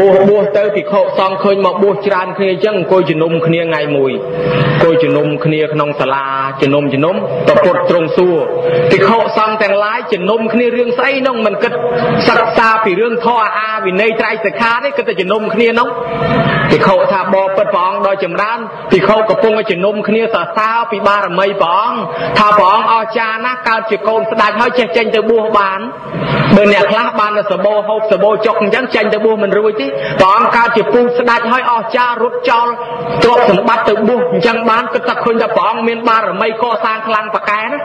បួសបួសទៅភិក្ខុសង្ឃឃើញមកបួសច្រើនគ្នាអញ្ចឹងអង្គុយជំនុំគ្នាថ្ងៃមួយអង្គុយជំនុំគ្នាក្នុងសាលាជំនុំជំនុំប្រពុតត្រង់សួរភិក្ខុសង្ឃទាំងឡាយជំនុំគ្នារឿងស្អីនោះមិនគិតសិក្សាពីរឿងធម៌អាវិន័យត្រៃសិក្ខាទេគិតតែជំនុំគ្នានោះភិក្ខុថាបបពិតព្រះអង្គដ៏ចម្រើនភិក្ខុកំពុងជំនុំគ្នាសរសើរពីបារមីព្រះអង្គថាព្រះអង្គអស្ចារ្យណាស់កើតជាកូនស្ដេចហើយចេះចេញទៅបួសបានបើអ្នកខ្លះបានសបោហូបសបោចុកអញ្ចឹងចេញទៅបួសមិនរួចទេព្រះអង្គកើតជាពូស្ដេចហើយអស្ចារ្យរត់ចោលទ្រព្យសម្បត្តិទៅបួសអញ្ចឹងបានគិតថាឃើញថាព្រះអង្គមានបារមីកសាងខ្លាំងប៉កែណា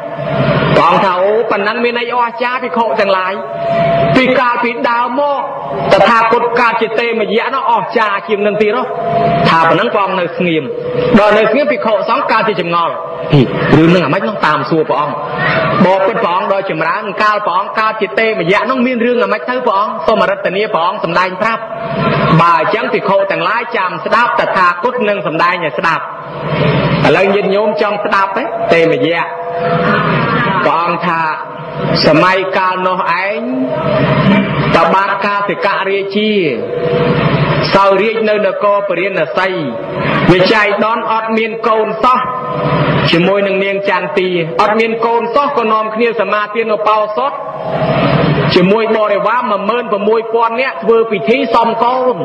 ព្រះអង្គថាអូប៉ុណ្ណឹងមានន័យអស្ចារ្យភិក្ខុទាំងឡាយពីកាលពីដើមមកតថាគតកើតជាទេមយៈនោះអស្ចារ្យជាងនឹងទៀតថាប៉ុណ្ណឹងព្រះអង្គនៅស្ងៀមដល់នៅស្ងៀមភិក្ខុសង្ឃកើតជាចម្ងល់រឿងនឹងអាម៉េចនោះតាមសួរព្រះអង្គបបពិតព្រះអង្គដ៏ចម្រើនកាលព្រះអង្គកើតជាទេមយៈនោះមានរឿងអាម៉េចទៅព្រះអង្គសូមរតនាព្រះអង្គសម្ដែងប្រាប់បើអញ្ចឹងភិក្ខុទាំងឡាយចាំស្ដាប់តថាគតនឹងសម្ដែងឲ្យស្ដាប់ឥឡូវញាតិញោមចង់ស្ដាប់ទេមយៈព្រះអង្គថា សម័យកាលនោះឯងតបាតកាសិករាជាសោយរាជនៅនគរពរាណសីវិច័យដនអត់មានកូនសោះជាមួយនឹងនាងចន្ទទីអត់មានកូនសោះក៏នាំគ្នាសមាទាននៅបោសុតជាមួយបរិវារ16000នាក់ធ្វើពិធីសំកូន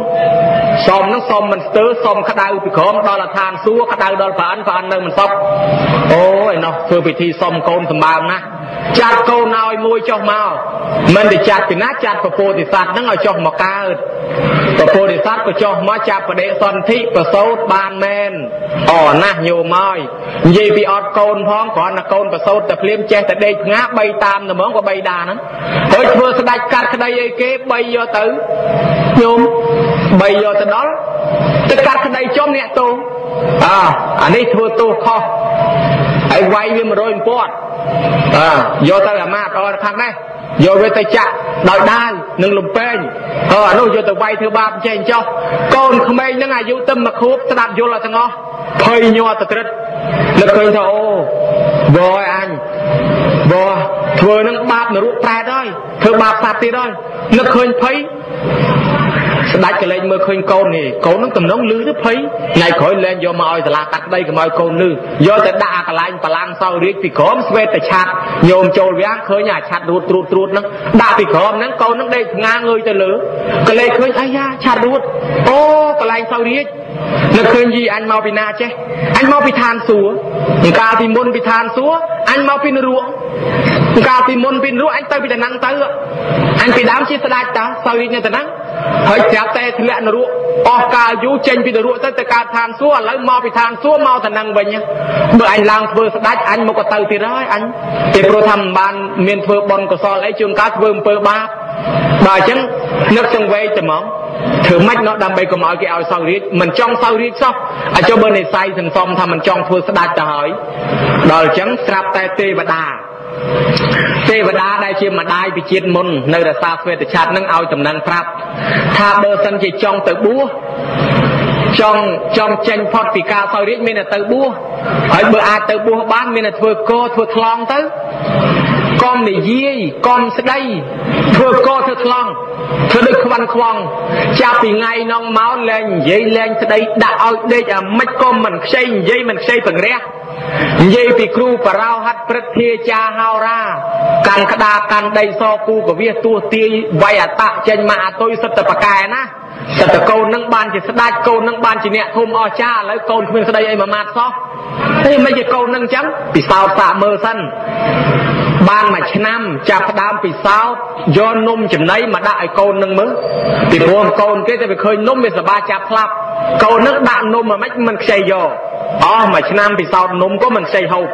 សំនឹងសំមិនស្ទើសំក្តៅពីក្រមដល់ឋានសួគ៌ក្តៅដល់ប្រានប្រាននៅមិនសពអូយនោះធ្វើពិធីសំកូនសម្បើមណាស់ចាត់កូនឲ្យមួយចុះមកមិនទៅចាត់ពីណាចាត់ពពោធិសត្វហ្នឹងឲ្យចុះមកកើតពពោធិសត្វក៏ចុះមកចាប់បដិសន្ធិប្រសូតបានមែនអណាស់ញោមហើយនិយាយពីអត់កូនផងគ្រាន់តែកូនប្រសូតតែភ្លាមចេះតែដេកផ្ងាបីតាមតែហ្មងក៏បីដាហ្នឹងហើយធ្វើស្ដាច់កាត់ក្តីអីគេបីយកទៅញោមបីយកទៅដល់ទៅកាត់ក្តីចំអ្នកទោសអើអានេះធ្វើទោសខុស ហើយវាយវា100ពាត់អើយកទៅអាម៉ាតអរខាងនេះយកវាទៅចាក់ដោយដាវនឹងលំពេងអើអានោះយកទៅវាយធ្វើបាបចេះចោះកូនក្មេងហ្នឹងអាយុតែមួយខួបស្ដាប់យល់អត់ទាំងអស់ភ័យញ័រទៅត្រិតនឹកឃើញថាអូវ៉យអញវ៉ធ្វើនឹងបាបនរកប្រែតហើយធ្វើបាបសត្វទៀតហើយនឹកឃើញភ័យ ស្ដាច់ក៏លែងមើលឃើញកូននេះកូននឹងតំណងលឺទៅភ័យថ្ងៃក្រោយលែងយកមកឲ្យសាលាកាត់ក្តីកុំឲ្យកូនលឺយកទៅដាក់អាកន្លែងបលាំងសោរាជពីក្រមស្វេតតែឆាត់ញោមចូលវាំងឃើញអាឆាត់រួតត្រួតត្រួតហ្នឹងដាក់ពីក្រមហ្នឹងកូនហ្នឹងដេកងាងើយទៅលើក៏លែងឃើញអាយ៉ាឆាត់រួតអូកន្លែងសោរាជនឹកឃើញយីអញមកពីណាចេះអញមកពីឋានសួគ៌កាលពីមុនពីឋានសួគ៌អញមកពីនរកកាលពីមុនពីនរកអញទៅពីតំណឹងទៅអញពីដើមជាស្ដេចតាសោរាជនៅតំណឹង ហើយប្រាប់តែធ្លាក់នរកអស់កាលយូរចេញពីនរកទៅទៅកើតឋានសួគ៌ឥឡូវមកពីឋានសួគ៌មកតំណឹងវិញបើអញឡើងធ្វើស្ដេចអញមកក៏ទៅទៀតហើយអញពីព្រោះថាមិនបានមានធ្វើបុណ្យកុសលអីជួនកាលធ្វើអំពើបាបបើអញ្ចឹងនឹកចង្វេកតែហ្មងធ្វើម៉េចណោះដើម្បីកុំឲ្យគេឲ្យសោយរាជមិនចង់សោយរាជសោះអាចចុះបើនិស័យសន្សំថាមិនចង់ធ្វើស្ដេចទៅហើយដល់អញ្ចឹងស្រាប់តែទេវតា ទេវតាដែលជាម្ដាយពីជាតិមុននៅរសាស្វេតឆាតនឹងឲ្យតំណែងប្រាប់ថាបើសិនជាចង់ទៅបួសចង់ចង់ចេញផុតពីការសោយរាជមានតែទៅបួសហើយបើអាចទៅបួសបានមានតែធ្វើកោធ្វើថ្លង់ទៅ កុំនិយាយកុំស្ដីធ្វើកធ្វើថ្លង់ធ្វើដូចខ្វាន់ខ្វងចាប់ពីថ្ងៃនងមកលែងនិយាយលែងស្ដីដាក់ឲ្យដេកអាម៉េចក៏មិនខ្ចីនិយាយមិនខ្ចីពង្រះនិយាយពីគ្រូបរោហັດព្រឹទ្ធាចាហោរាកាន់ក្តារកាន់ដីសគូកវិសទួទាយវ័យអតៈចេញមកអតុយសិទ្ធបកែណាសិទ្ធកូននឹងបានជាស្ដេចកូននឹងបានជាអ្នកធំអស្ចារ្យឥឡូវកូនគ្មានស្ដីអីមួយម៉ាត់សោះទេមិនជាកូននឹងអញ្ចឹងពិសោធន៍សាកមើលសិន បានមួយឆ្នាំចាប់ផ្ដើមពិសោធន៍យកនំចំណីមកដាក់ឲ្យកូននឹងមើលពីព្រោះកូនគេតែវាឃើញនំវាសបាចាប់ផ្លាប់កូននឹងដាក់នំមកមិនមិនខ្ចីយកអស់មួយឆ្នាំពិសោធន៍នំក៏មិនខ្ចីហូប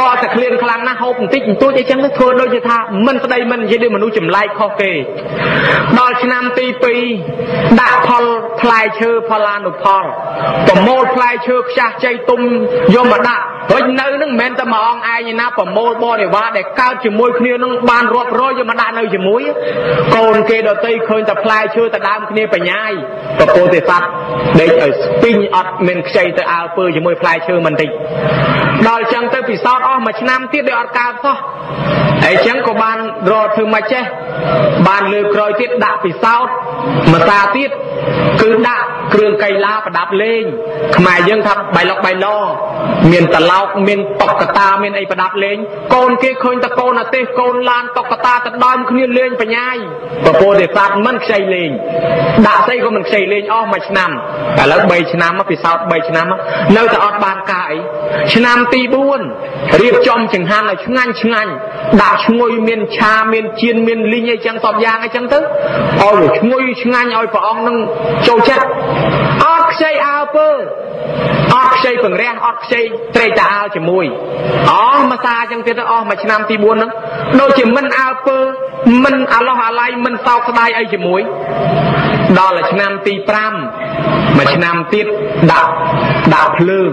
តើតែឃ្លានខ្លាំងណាស់ហូបបន្តិចបន្តួចអីចឹងធ្វើដូចជាថាមិនស្ដីមិននិយាយដូចមនុស្សចម្លែកខុសគេដល់ឆ្នាំទី2ដាក់ផលផ្លែឈើផលានុផលប្រមូលផ្លែឈើខ្ចាស់ជ័យទុំយកមកដាក់ រួចនៅនឹងមិនមែនតែមួយអង្គឯងណាប្រមូលបរិវារដែលកើតជាមួយគ្នានឹងបានរាប់រយយកមកដាក់នៅជាមួយកូនគេដតីឃើញតែផ្លែឈើទៅដើមគ្នាបញ្ញាយពពោធិសត្វដេកឲ្យស្ពីងអត់មានខ្ចីទៅអើពើជាមួយផ្លែឈើមិនតិចដល់ចឹងទៅពិសោធន៍អស់មួយឆ្នាំទៀតដែលអត់កើតសោះអញ្ចឹងក៏បានរកធ្វើមកចេះបានលើក្រោយទៀតដាក់ពិសោធន៍មួយតាទៀតគឺដាក់គ្រឿងកៃឡាប្រដាប់លេងខ្មែរយើងថាបៃលុកបៃឡមានតឡោកមានតុកតាមានអីប្រដាប់លេងកូនគេឃើញតកូនអាទេសកូនឡានតុកតាទៅដើមគ្នាលេងបញ្ញាយពពោទេសាទមិនខ្ចីលេងដាក់ស្អីក៏មិនខ្ចីលេងអស់មួយឆ្នាំឥឡូវ3ឆ្នាំពិសោធន៍3ឆ្នាំនៅតែអត់បានការអីឆ្នាំទី4រៀបចំចង្ហាន់ឲ្យឆ្ងាញ់ឆ្ងាញ់ដាក់ឈ្ងុយមានឆាមានជៀនមានលីងអីចឹងសពយ៉ាងអីចឹងទៅឲ្យឈ្ងុយឆ្ងាញ់ឲ្យព្រះអង្គនឹងចូលចិត្តអត់ខ្ចីអើពើអត់ខ្ចីពង្រះអត់ខ្ចីត្រេកតាអាលជាមួយអស់មួយសាចឹងទៀតអស់មួយឆ្នាំទី4ហ្នឹងដូចជាមិនអើពើមិនអាឡោះអាឡៃមិនសោកស្ដាយអីជាមួយដល់ឆ្នាំទី5មួយឆ្នាំទៀតដាក់ដាក់ភ្លើង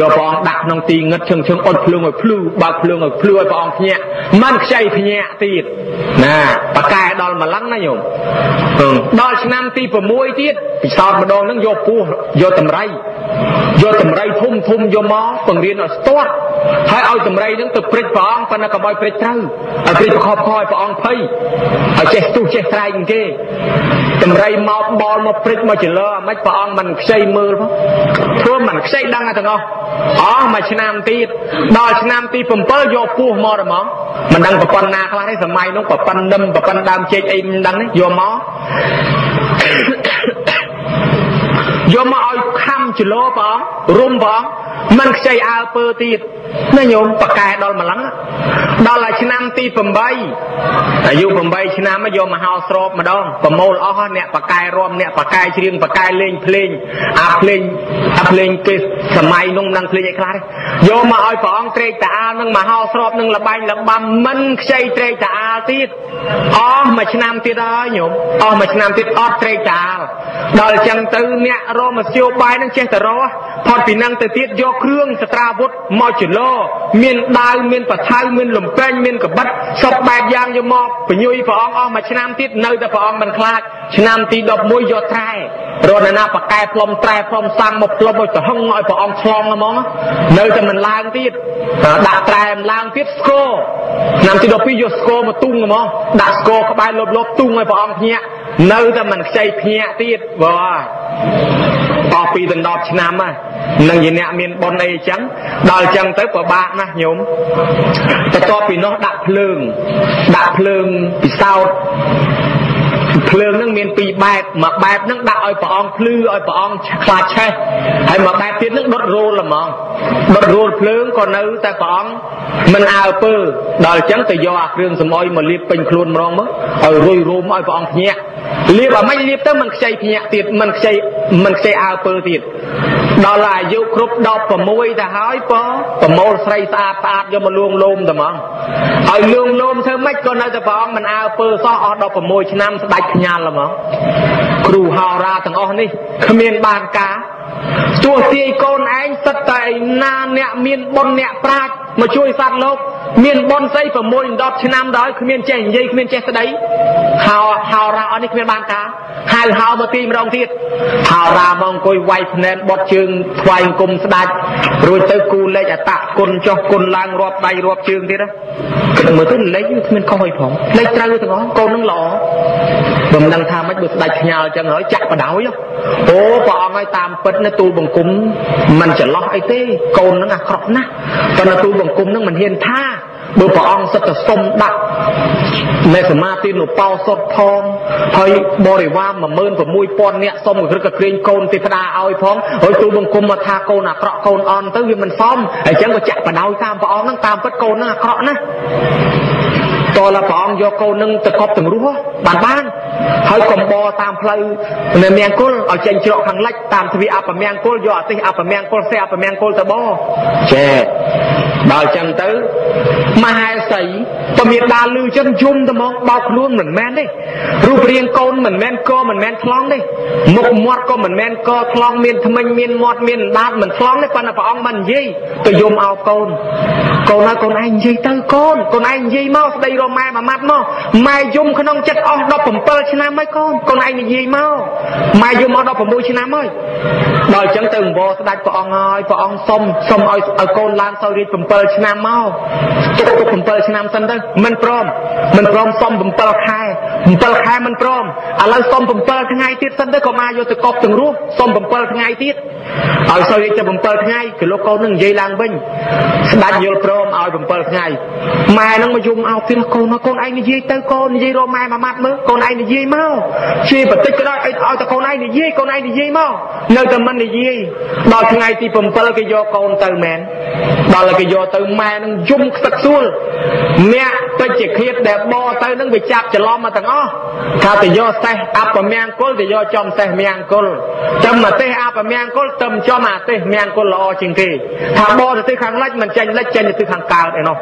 យកព្រះអង្គដាក់ក្នុងទីងឹតឈឹងឈឹងអត់ភ្លើងឲ្យភ្លឺបើកភ្លើងឲ្យភ្លឺឲ្យព្រះអង្គភ្ញាក់មិនខ្ចីភ្ញាក់ទៀតណាបកែដល់ម្លឹងណាញោមដល់ឆ្នាំទី6ទៀតពិសោធន៍ម្ដងហ្នឹងយកពោះយកតម្រៃយកតម្រៃធំធំយកមកបង្រៀនឲ្យស្ទាត់ហើយឲ្យតម្រៃហ្នឹងទៅព្រិចព្រះអង្គប៉ុន្តែកុំឲ្យព្រិចត្រូវឲ្យព្រិចប្រកបខឲ្យព្រះអង្គភ័យឲ្យចេះទុះចេះត្រែងគេតម្រៃមកបលមកព្រិចមកចលើអាម៉េចព្រះអង្គមិនខ្ចីមើលផងធ្វើមិនខ្ចីដឹងទាំងអស់អស់មួយឆ្នាំទៀតដល់ឆ្នាំទី7យកពោះមកហ្មងមិនដឹងប្រព័ន្ធណាខ្លះទេសម័យនោះប្រព័ន្ធនឹមប្រព័ន្ធដើមជែកអីមិនដឹងទេយកមកយកមកឲ្យ ខំចលោបងរុំបងមិនខ្ចីអើពើទៀតណាញោមបកែដល់ម្លឹងដល់តែឆ្នាំទី8អាយុ8ឆ្នាំមកយកមហោស្រោបម្ដងប្រមូលអស់អ្នកបកែរំអ្នកបកែច្រៀងបកែលេងភ្លេងអាភ្លេងអាភ្លេងគេសម័យនោះនឹងភ្លេងអីខ្លះយកមកឲ្យព្រះអង្គត្រេកតាអាលនឹងមហោស្រោបនឹងលបែងលបាំមិនខ្ចីត្រេកតាអាលទៀតអស់មួយឆ្នាំទៀតហើយញោមអស់មួយឆ្នាំទៀតអត់ត្រេកតាអាលដល់អញ្ចឹងទៅអ្នករមស្យោបាយនឹងចេះតែរស់ផុតពីនឹងទៅទៀតយកគ្រឿងសត្រាវុធមកចលោមានដាវមានបថៅមានលំពេញមានកបិតសពបែបយ៉ាងយកមកបញ្ញុយព្រះអង្គអស់មួយឆ្នាំទៀតនៅតែព្រះអង្គមិនខ្លាចឆ្នាំទី11យកត្រែរនណាបកែផ្លុំត្រែផ្លុំសាំងមកផ្លុំឲ្យទៅហឹងឲ្យព្រះអង្គឆ្លងហ្មងនៅតែមិនឡើងទៀតដាក់ត្រែមិនឡើងទៀតស្គរឆ្នាំទី12យកស្គរមកទុងហ្មងដាក់ស្គរក្បែរលបលបទុងឲ្យព្រះអង្គភ្ញាក់នៅតែមិនខ្ចីភ្ញាក់ទៀតបាទ អស់ពីដណ្ដប់ឆ្នាំហើយនឹងជាអ្នកមានបុណ្យអីចឹងដល់ចឹងទៅពិបាកណាស់ញោមបន្ទាប់ពីនោះដាក់ភ្លើងដាក់ភ្លើងពិសោធន៍ភ្លើងនឹងមានពីរបែបមួយបែបនឹងដាក់ឲ្យព្រះអង្គភ្លឺឲ្យព្រះអង្គខ្លាចឆេះហើយមួយបែបទៀតនឹងដុតរោលហ្មងដុតរោលភ្លើងក៏នៅតែព្រះអង្គមិនអើពើដល់អញ្ចឹងទៅយកអាគ្រឿងសំអុយមកលាបពេញខ្លួនម្ដងមកឲ្យរុយរោមឲ្យព្រះអង្គភ្ញាក់លាបអាមិនលាបទៅមិនខ្ចីភ្ញាក់ទៀតមិនខ្ចីមិនខ្ចីអើពើទៀតដល់អាយុគ្រប់16ទៅហើយប៉ប្រមូលស្រីស្អាតស្អាតយកមកលួងលោមតែហ្មងហើយលួងលោមធ្វើម៉េចក៏នៅតែព្រះអង្គមិនអើពើសោះអស់16ឆ្នាំស្ដាច់ផ្ញើហ្មងគ្រូហោរាទាំងអស់នេះគ្មានបានការទោះទាយកូនឯងសិតតែណាអ្នកមានបុណ្យអ្នកប្រាជ្ញមកជួយសត្វលោក មានបុណ្យស្អី6 10ឆ្នាំដល់គ្មានចេះនិយាយគ្មានចេះស្ដីហៅហៅរ៉ាអស់នេះគ្មានបានការហៅហៅមកទីម្ដងទៀតហៅរ៉ាមកអង្គុយវាយភ្នែនបត់ជើងថ្វាយអង្គមស្ដាច់រួចទៅគូលេខអតគុណចុះគុណឡើងរាប់ដៃរាប់ជើងទៀតគិតមើលទៅលេខគ្មានខុសអីផងលេខត្រូវទាំងអស់កូននឹងល្អបើមិនដឹងថាម៉េចបើស្ដាច់ផ្ញើអញ្ចឹងហើយចាក់បដ ாய் អូព្រះអង្គឲ្យតាមពិតនៅទូលបង្គំមិនច្រឡោះអីទេកូននឹងអាក្រក់ណាស់ប៉ុន្តែទូលបង្គំនឹងមិនហ៊ានថា បើព្រះអង្គសិតតែសុំដាក់មេសមាទិនុបោសុតផងហើយបរិវារ16000នាក់សុំក្រឹកក្រែងកូនទេវតាឲ្យផងហើយទូលបង្គំមកថាកូនអាក្រក់កូនអន់ទៅវាមិនសមហើយអញ្ចឹងក៏ចាក់បដ ாய் តាមព្រះអង្គហ្នឹងតាមពិតកូនហ្នឹងអាក្រក់ណាស់តើព្រះអង្គយកកូននឹងទៅកប់ទាំងរស់បានបាន ហើយកំបរតាមផ្លូវនៅមង្គលឲ្យចេញច្រកខាងលិចតាមទ្វារអពមង្គលយកអាទិសអពមង្គលសេអពមង្គលទៅបចេះដល់ចឹងទៅមហេសីបើមានដាលលឺចឹងយំទៅមកបោកខ្លួនមិនមែនទេរូបរាងកូនមិនមែនកមិនមែនថ្លង់ទេមុខមាត់ក៏មិនមែនកថ្លង់មានថ្មិញមានមាត់មានដាតមិនថ្លង់ទេប៉ុន្តែព្រះអង្គមិននិយាយទៅយំអោបកូនកូនហើយកូនឯងនិយាយទៅកូនកូនឯងនិយាយមកស្ដីរម៉ែមួយម៉ាត់មកម៉ែយំក្នុងចិត្តអស់17ឆ្នាំហើយកូនកូនឯងនិយាយមកម៉ែយំអស់16ឆ្នាំហើយដល់អញ្ចឹងទៅអង្វរស្ដេចព្រះអង្គហើយព្រះអង្គសុំសុំឲ្យឲ្យកូនឡើងសោយរាជ7ឆ្នាំមកទុកទុក7ឆ្នាំសិនទៅមិនព្រមមិនព្រមសុំ7ខែ7ខែមិនព្រមឥឡូវសុំ7ថ្ងៃទៀតសិនទៅក៏មកយកទៅកប់ទាំងរស់សុំ7ថ្ងៃទៀតឲ្យសោយរាជទៅ7ថ្ងៃគឺលោកកូននឹងនិយាយឡើងវិញស្ដេចយល់ព្រមឲ្យ7ថ្ងៃម៉ែនឹងមកយំអោបទៀតកូនកូនឯងនិយាយទៅកូននិយាយរកម៉ែមួយម៉ាត់មើលកូនឯងនិយាយមកជាបន្តិចក៏ដោយឲ្យតែកូនឯងនិយាយកូនឯងនិយាយមកនៅតែមិននិយាយដល់ថ្ងៃទី7គេយកកូនទៅមែនដល់គេយកទៅម៉ែនឹងយំខ្សឹកសួលអ្នក ពេជ្ជឃាតដែលបទៅនឹងវាចាប់ច្រឡំមកទាំងអស់ថាទៅយកសេះអបមង្គលទៅយកចំសេះមង្គលចំអាទេសអបមង្គលទៅចំអាទេសមង្គលល្អជាងគេថាបទៅទិសខាងលិចមិនចេញលិចចេញទៅទិសខាងកើតឯនោះ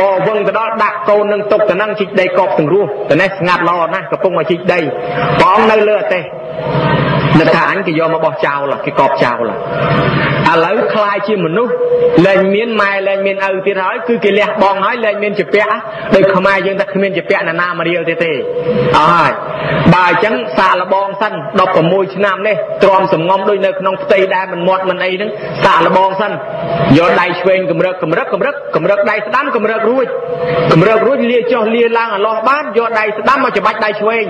បវឹងទៅដល់ដាក់កូននឹងទុកទៅនឹងជីកដីកប់ទាំងរស់ទៅនេះស្ងាត់ល្អណាស់កំពុងមកជីកដីព្រះអង្គនៅលើអទេស នឹកថាអញគេយកមកបោះចោលគេកប់ចោលឥឡូវคลายជាមនុស្សលែងមានម៉ែលែងមានឪទៀតហើយគឺគេលះបងហើយលែងមានជាពាក់ដោយខ្មែរយើងថាគ្មានជាពាក់ណាណាមករៀលទៀតទេអស់ហើយបើអញ្ចឹងសាកលបងសិន16ឆ្នាំនេះទ្រាំសំងំដូចនៅក្នុងផ្ទៃដែលមិនមាត់មិនអីហ្នឹងសាកលបងសិនយកដៃឆ្វេងកម្រឹកកម្រឹកកម្រឹកកម្រឹកដៃស្ដាំកម្រឹករួចកម្រឹករួចលាចុះលាឡើងអលោះបានយកដៃស្ដាំមកច្បាច់ដៃឆ្វេង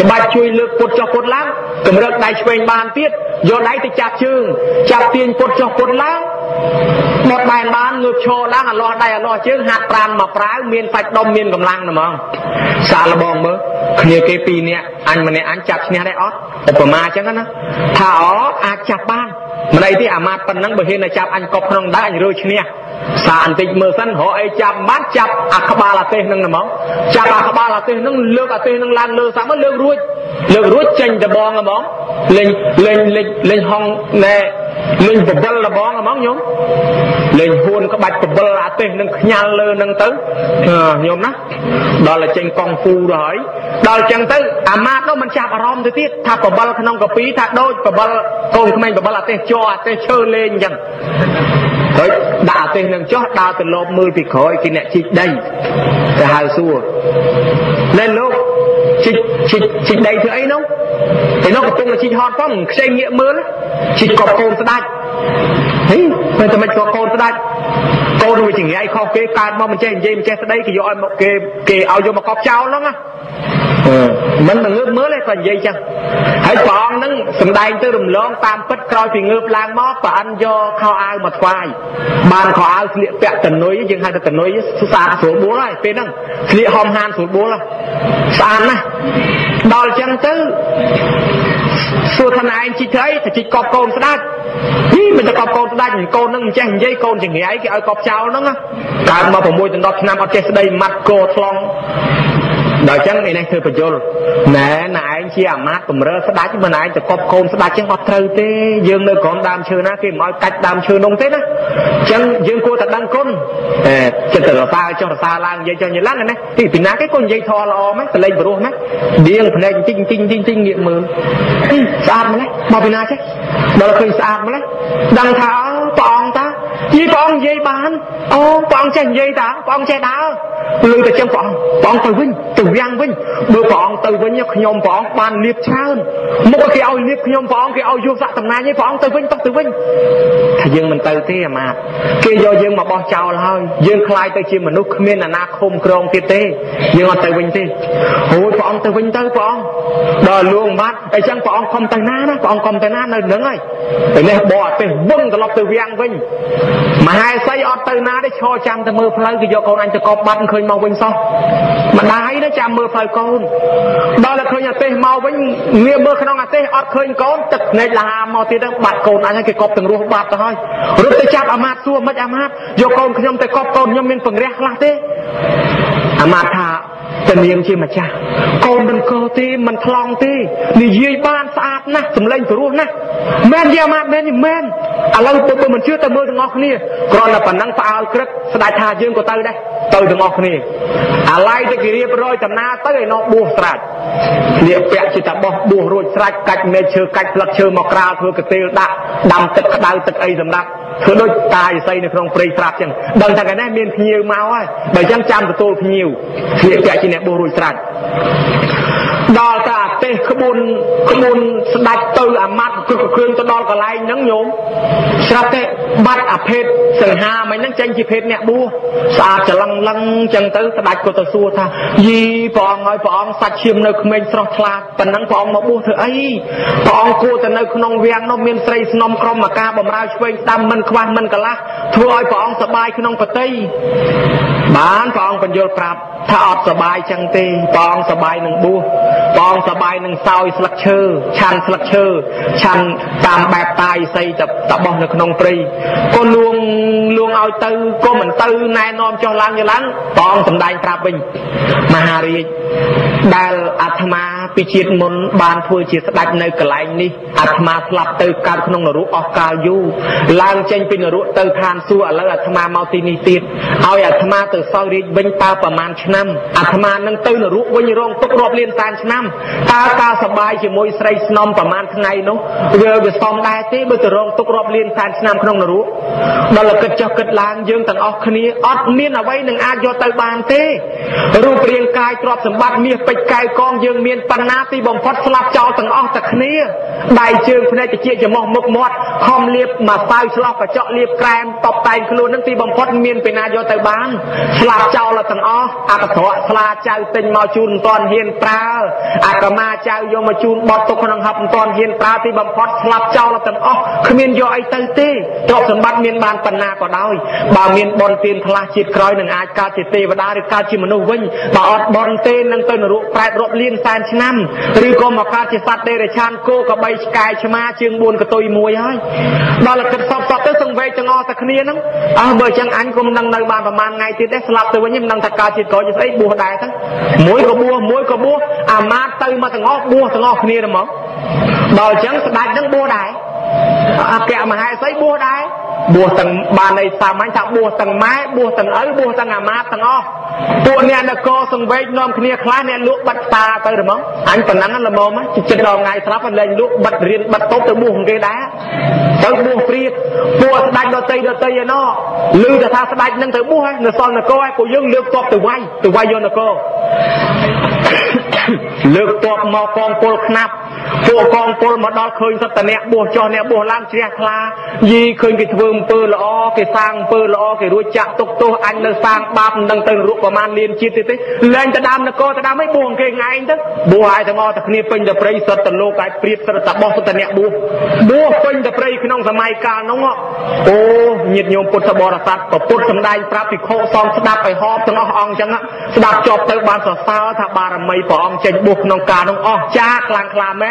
ច្បាច់ជួយលើកពុតចុះពុតឡើងកម្រឹកដៃ ឆ្វេងបានទៀតយកដៃទៅចាប់ជើងចាប់ទាញពុតចុះពុតឡើងដុតបែនបានងើបឈរឡើងអលាស់ដៃអលាស់ជើងហាត់ប្រានមកប្រាវមានសាច់ដុំមានកម្លាំងហ្មងសាកល្បងមើលគ្នាគេពីរនាក់អញម្នាក់អញចាប់ឈ្នះដែរអត់ឧបមាអញ្ចឹងណាថាអអាចចាប់បានមិនអីទេអាម៉ាត់ប៉ុណ្ណឹងបើហ៊ានតែចាប់អញកប់ក្នុងដែរអញរើឈ្នះសាបន្តិចមើលសិនរកអីចាប់បានចាប់អាក្បាលអាទេសនឹងហ្មងចាប់អាក្បាលអាទេសនឹងលើកអាទេសនឹងឡើងលើសាមកលើករួច លើករួចចេញដបងហ្មងលេងលេងលេងលេងហងណែលេងបបិលដបងហ្មងញោមលេងហួនក្បាច់បបិលអាទេសនឹងខ្ញាល់លើនឹងទៅញោមណាដល់តែចេញកងហ្វូទៅហើយដល់ចឹងទៅអាម៉ាតនោះមិនចាប់អារម្មណ៍ទៅទៀតថាបបិលក្នុងកាពីថាដូចបបិលកូនក្មេងបបិលអាទេសជអអាទេសឈើលេងអញ្ចឹងហើយដាក់អាទេសនឹងចោះដើរទៅលបមើលពីក្រោយគេអ្នកជីកដីទៅហៅសួរណែលោក ជីកជីកជីកដីធ្វើអីនោះឯនោះកំពុងតែជីកហត់ផងខ្ចីងាកមើលជីកកប់កូនស្ដាច់ ហីមិនតែមិនក៏កូនស្ដាច់កូនវាចង្រៃខុសគេកើតមកមិនចេះនិយាយមិនចេះស្ដីគេយកឲ្យមកគេគេឲ្យយកមកកប់ចោលហ្នឹងណាមិនងើបមើលទេគាត់និយាយចឹងហើយព្រះអង្គនឹងសំដែងទៅរំលងតាមពិតក្រោយពីងើបឡើងមកព្រះអិនយកខោអាវមកថ្វាយបានខោអាវស្លៀកពាក់តនុយយើងហៅថាតនុយស្អាតស្រួលបួលហើយពេលហ្នឹងស្លៀកហំហានស្រួលបួលស្អាតណាស់ដល់ចឹងទៅ សួរថាឯងជីកទៅអីតែជីកកប់កូនស្ដាច់ហីមិនទៅកប់កូនស្ដាច់កូននឹងមិនចេះនិយាយកូនចង្រៃគេឲ្យកប់ចោលហ្នឹងកើតមក6ដល់10ឆ្នាំអត់ចេះស្ដីម៉ាត់កោថ្លង់ ដល់ចឹងនេះធ្វើបញ្យលណែណែឯងជាអាមាត្យកម្រើស្ដាច់មិនឯងទៅកប់កូនស្ដាច់ចឹងអត់ត្រូវទេយើងនៅក្រោមដើមឈើណាគេមិនឲ្យកាច់ដើមឈើនោះទេណាចឹងយើងគួរតែដឹងគុណអេចិត្តទៅរសាចុះរសាឡើងនិយាយចុះនិយាយឡើងណាទីពីណាគេក៏និយាយធေါ်ល្អម៉េចតលេងបរោះម៉េចដៀងភ្នែកតិចតិចតិចតិចងាកមើលស្អាតម្លេះមកពីណាចេះដល់ឃើញស្អាតម្លេះដឹងថាព្រះអង្គតា និយាយព្រះអង្គនិយាយបានអូព្រះអង្គចេះនិយាយតើព្រះអង្គចេះដើរលើតែចឹងព្រះអង្គព្រះអង្គទៅវិញទៅវាំងវិញបើព្រះអង្គទៅវិញខ្ញុំព្រះអង្គបានលៀបឆើនមុខគេឲ្យលៀបខ្ញុំព្រះអង្គគេឲ្យយកសាក់តំណាញឯងព្រះអង្គទៅវិញទៅទៅវិញថាយើងមិនទៅទេអាម៉ាតគេយកយើងមកបោះចោលហើយយើងខ្លាយទៅជាមនុស្សគ្មានអនាគមក្រងទៀតទេយើងអត់ទៅវិញទេអូយព្រះអង្គទៅវិញទៅព្រះអង្គដល់លួងបាត់អីចឹងព្រះអង្គខំទៅណាណាព្រះអង្គខំទៅណានៅនឹងហើយពេលនេះបោះអត់ទេវឹងត្រឡប់ទៅវាំងវិញមហេសីអត់ទៅណាទេឈរចាំទៅមើលផ្លូវគេយកកូនអញទៅកប់បាត់ឃើញមកវិញសោះម្ដាយណាចាំមើលផ្លូវកូនដល់តែឃើញអាទេសមកវិញងាកមើលក្នុងអាទេសអត់ឃើញកូនទឹកភ្នែកលហាមកទៀតបាត់កូនអញគេកប់ទាំងរស់បាត់ទៅហើយរត់ទៅចាប់អាម៉ាតសួរមិនអាម៉ាតយកកូនខ្ញុំទៅកប់កូនខ្ញុំមានពង្រះខ្លះទេអាម៉ាតថា តនាងជាម្ចាស់កូនមិនកោទេមិនថ្លង់ទេនិយាយបានស្អាតណាស់សម្លេងព្រោះណាស់មែនយាម៉ាត់មែនមែនឥឡូវពុទ្ធមិនជឿតែមើលទាំងអស់គ្នាគ្រាន់តែប៉ុណ្ណឹងផ្អើលក្រឹកស្ដេចថាយើងក៏ទៅដែរទៅទាំងអស់គ្នាអាឡ័យទៅគេរៀបរយដំណើរទៅឲ្យនោះបួសស្រាច់លាពាក់ជាតបោះបួសរួចស្រាច់កាច់មេឈើកាច់ផ្លឹកឈើមកក្រាលធ្វើកទេលដាក់ដាំទឹកក្តៅទឹកអីសម្រាប់ ធ្វើដូចតាយសីនៅក្នុងព្រៃស្រាប់ចឹងដឹងថាកណេះមានភ្ញៀវមកហើយបើចឹងចាំទទួលភ្ញៀវភ្ញៀវពាក់ជាអ្នកបួសរួចស្រាច់ដល់តែអាទេសក្បួនក្បួនស្ដាច់ទៅអាម៉ាត់គ្រឹកគ្រឿងទៅដល់កន្លែងហ្នឹងញោមស្រាប់តែបាត់អាភេទសង្ហាមិនហ្នឹងចេញជាភេទអ្នកបួសស្អាតច្រឡឹងឡឹងចឹងទៅស្ដាច់ក៏ទៅសួរថាយីព្រះអង្គហើយព្រះអង្គសាច់ឈាមនៅក្មេងស្រស់ថ្លាប៉ុណ្ណឹងព្រះអង្គមកបួសធ្វើអីព្រះអង្គគួរតែនៅក្នុងវាំងនោះមានស្រីស្នំក្រុមមកការបំរើឆ្វេងស្ដាំមិនខ្វះមិនកលាស់ធ្វើឲ្យព្រះអង្គសប្បាយក្នុងបតីបានព្រះអង្គបញ្យល់ប្រាប់ថាអត់សប្បាយចឹងទេព្រះអង្គសប្បាយនឹងបួសព្រះអង្គសប្បាយនឹងសោយស្លឹកឈើឆាន់ស្លឹកឈើឆាន់តាមបែបតាយសីតបោះនៅក្នុងព្រៃក៏លួងលួងឲ្យទៅក៏មិនទៅណែនាំចុះឡើងយឡើងព្រះអង្គសម្ដែងប្រាប់វិញមហារាជដែលអាត្មា ពីជាតិមុនបានធ្វើជាស្ដេចនៅកន្លែងនេះអាត្មាស្លាប់ទៅកើតក្នុងនរកអស់កាលយូរឡើងចេញពីនរកទៅឋានសួគ៌ឥឡូវអាត្មាមកទីនេះទៀតឲ្យអាត្មាទៅសោយរាជវិញតើប្រមាណឆ្នាំអាត្មានឹងទៅនរកវិញរងទុករាប់លានសែនឆ្នាំតើការសបាយជាមួយស្រីស្នំប្រមាណថ្ងៃនោះវាវាសមដែរទេបើទៅរងទុករាប់លានសែនឆ្នាំក្នុងនរកដល់គិតចុះគិតឡើងយើងទាំងអស់គ្នាអត់មានអ្វីនឹងអាចយកទៅបានទេរូបរាងកាយទ្រព្យសម្បត្តិមាសពេជ្រកែវកងយើងមានប៉ុណ្ណាទីបំផុតស្លាប់ចោលទាំងអស់តែគ្នាដៃជើងភ្នែកតិចច្រមុះមុខមាត់ខំលាបមកសៅឆ្លោះកញ្ចក់លាបក្រែមតបតែងខ្លួននឹងទីបំផុតមានពីណាយកទៅបានស្លាប់ចោលទាំងអស់អកត្រកស្លាចៅទិញមកជូនមិនតាន់ហ៊ានប្រើអកមាចៅយកមកជូនបត់ទុកក្នុងហឹបមិនតាន់ហ៊ានប្រើទីបំផុតស្លាប់ចោលទាំងអស់គ្មានយកអីទៅទេទ្រព្យសម្បត្តិមានបានប៉ុណ្ណាក៏ដោយបើមានបនទានខ្លះជាតិក្រោយនឹងអាចកើតជាទេវតាឬកើតជាមនុស្សវិញបើអត់បនទេនឹងទៅនរកប្រែតរាប់លានសែនឆ្នាំឬក៏មកកើតជាសត្វទេរឆានគោកបីឆ្កែឆ្មាជើង4កតុយមួយហើយដល់គិតសពសពទៅសង្វេគទាំងអស់តែគ្នាហ្នឹងអើបើអញ្ចឹងអញក៏មិននឹងនៅបានប្រហែលថ្ងៃទៀតទេស្លាប់ទៅវិញមិនដឹងថាកើតជាក្រោយជាស្អីបួសដែរទៅមួយក៏បួសមួយក៏បួសអាមាតទៅមកទាំងអស់បួសទាំងអស់គ្នាទៅមកដល់អញ្ចឹងស្ដេចនឹងបួសដែរអគ្គមហេសីបួសដែរ បួសទាំងបានន័យសាមញ្ញថាបួសទាំងម៉ែបួសទាំងឪបួសទាំងអាមាត្យទាំងអស់ពួកអ្នកនគរសង្វេកនាំគ្នាខ្លះអ្នកលក់បាត់តាទៅហ្មងអញប៉ុណ្ណឹងល្មមចិត្តដល់ថ្ងៃស្រាប់លែងលក់បាត់រៀនបាត់តូបទៅបួសគេដែរទៅបួសព្រាតពួកស្ដេចដតីដតីឯណោឮតែថាស្ដេចនឹងទៅបួសនៅសល់នគរឯពួកយើងលើកតបទៅវាយទៅវាយយកនគរលើកតបមកកងពលខ្នាប់ ពួកកងពលមកដល់ឃើញសត្វតអ្នកបួសចោះអ្នកបួសឡើងជ្រះថ្លាយីឃើញគេធ្វើអំពើល្អគេសាងអំពើល្អគេរួចចាក់ទុកទោសអញនៅសាងបាបមិនដឹងទៅរុកប្រមាណលានជាតិទេលែងទៅដើមនគរទៅដើមអីបួសគេងឯងទៅបួសឲ្យទាំងអស់តែគ្នាពេញតែព្រៃសត្វតលោកឲ្យព្រៀបសត្វតបោះសត្វតអ្នកបួសបួសពេញតែព្រៃក្នុងសម័យកាលនោះអូញាតិញោមពុទ្ធបរិស័ទប្រពុតសំដែងប្រាប់ភិក្ខុសំស្ដាប់ឲ្យហប់ទាំងអស់អង្គចឹងស្ដាប់ចប់ទៅបានសរសើរថាបារមីព្រះអង្គចេញបួសក្នុងការនោះអស់ចាខ្លាំងខ្លាមែន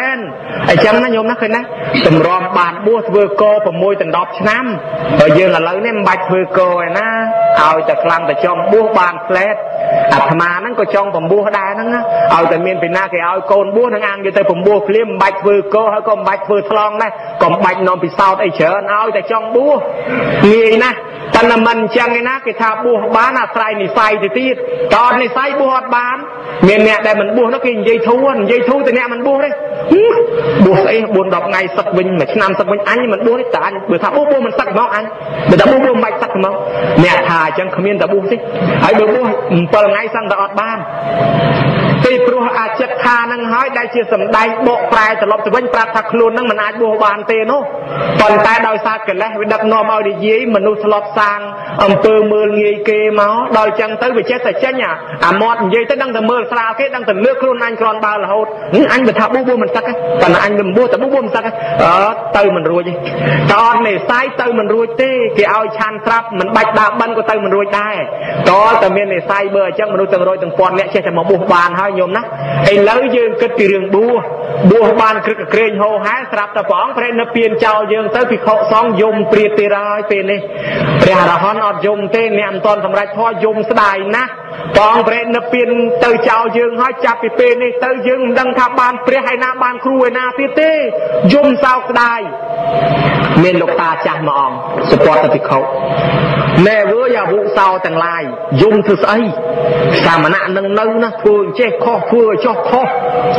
អញ្ចឹងណាញោមណាឃើញណាតម្រាំបានបួសធ្វើក6ដល់10ឆ្នាំហើយយើងឥឡូវនេះមិនបាច់ធ្វើកឯណាឲ្យតែខ្លាំងតែចង់បួសបានផ្លែតអាត្មាហ្នឹងក៏ចង់បំពោះដែរហ្នឹងឲ្យតែមានពីណាគេឲ្យកូនបួសនឹងអាងយកទៅបំពោះភ្លាមមិនបាច់ធ្វើកហើយក៏មិនបាច់ធ្វើថ្លង់ដែរក៏មិនបាច់នាំពិសោធន៍អីច្រើនឲ្យតែចង់បួសងាយណាស់ តែមិនអញ្ចឹងឯណាគេថាបួសបានអាស្រ័យនិស័យទៅទៀតតើនិស័យបួសអត់បានមានអ្នកដែលមិនបួសនោះគេនិយាយធូរនិយាយធូរតែអ្នកមិនបួសទេបួសស្អី4 10ថ្ងៃសឹកវិញមួយឆ្នាំសឹកវិញអញមិនបួសទេតែអញបើថាបួសបួសមិនសឹកហ្មងអញបើថាបួសបួសមិនបាច់សឹកហ្មងអ្នកថាអញ្ចឹងគ្មានតែបួសទេហើយបើបួស7ថ្ងៃសឹងតែអត់បានពីព្រោះអាចិត្តខានឹងហើយដែលជាសម្ដែងបកប្រែត្រឡប់ទៅវិញប្រាប់ថាខ្លួននឹងមិនអាចបួសបានទេនោះប៉ុន្តែដោយសារកិលេសវាដឹកនាំឲ្យនិយាយមនុស្សធ្លាប់សាងអំពើមើលងាយគេមកដល់ចឹងទៅវាចេះតែចេញអាមាត់និយាយទៅដឹងតែមើលស្រាលគេដឹងតែលើកខ្លួនអញគ្រាន់បើរហូតអញបើថាបួសបួសមិនសឹកប៉ុន្តែអញមិនបួសតែបួសបួសមិនសឹកអឺទៅមិនរួចទេតអត់នេសាយទៅមិនរួចទេគេឲ្យឆានត្រាប់មិនបាច់ដើរបិណ្ឌក៏ទៅមិនរួចដែរតើតែមាននេសាយបើអញ្ចឹងមនុស្សទាំងរយទាំងពាន់អ្នកចេះតែមកបួសបានហើយញោមណាឥឡូវយើងគិតពីរឿងបួសបួសបានក្រឹកក្រែងហោហែស្រាប់តែព្រះអង្គព្រះនិព្វានចោលយើងទៅពិខុសង្ឃយំព្រាតទីរហើយពេលនេះព្រះអរហន្តអត់យំទេអ្នកមិនទាន់សម្រេចធម៌យំស្ដាយណាស់ព្រះអង្គព្រះនិព្វានទៅចោលយើងហើយចាប់ពីពេលនេះទៅយើងមិនដឹងថាបានព្រះឯណាបានគ្រូឯណាទៀតទេយំសោកស្ដាយមានលោកតាចាស់មួយអង្គសុពតភិក្ខុ ណែវើយ៉ាវុសោទាំងឡាយយំធ្វើស្អីសាមណៈនឹងនៅណាធ្វើចេះខុសធ្វើចោះខុស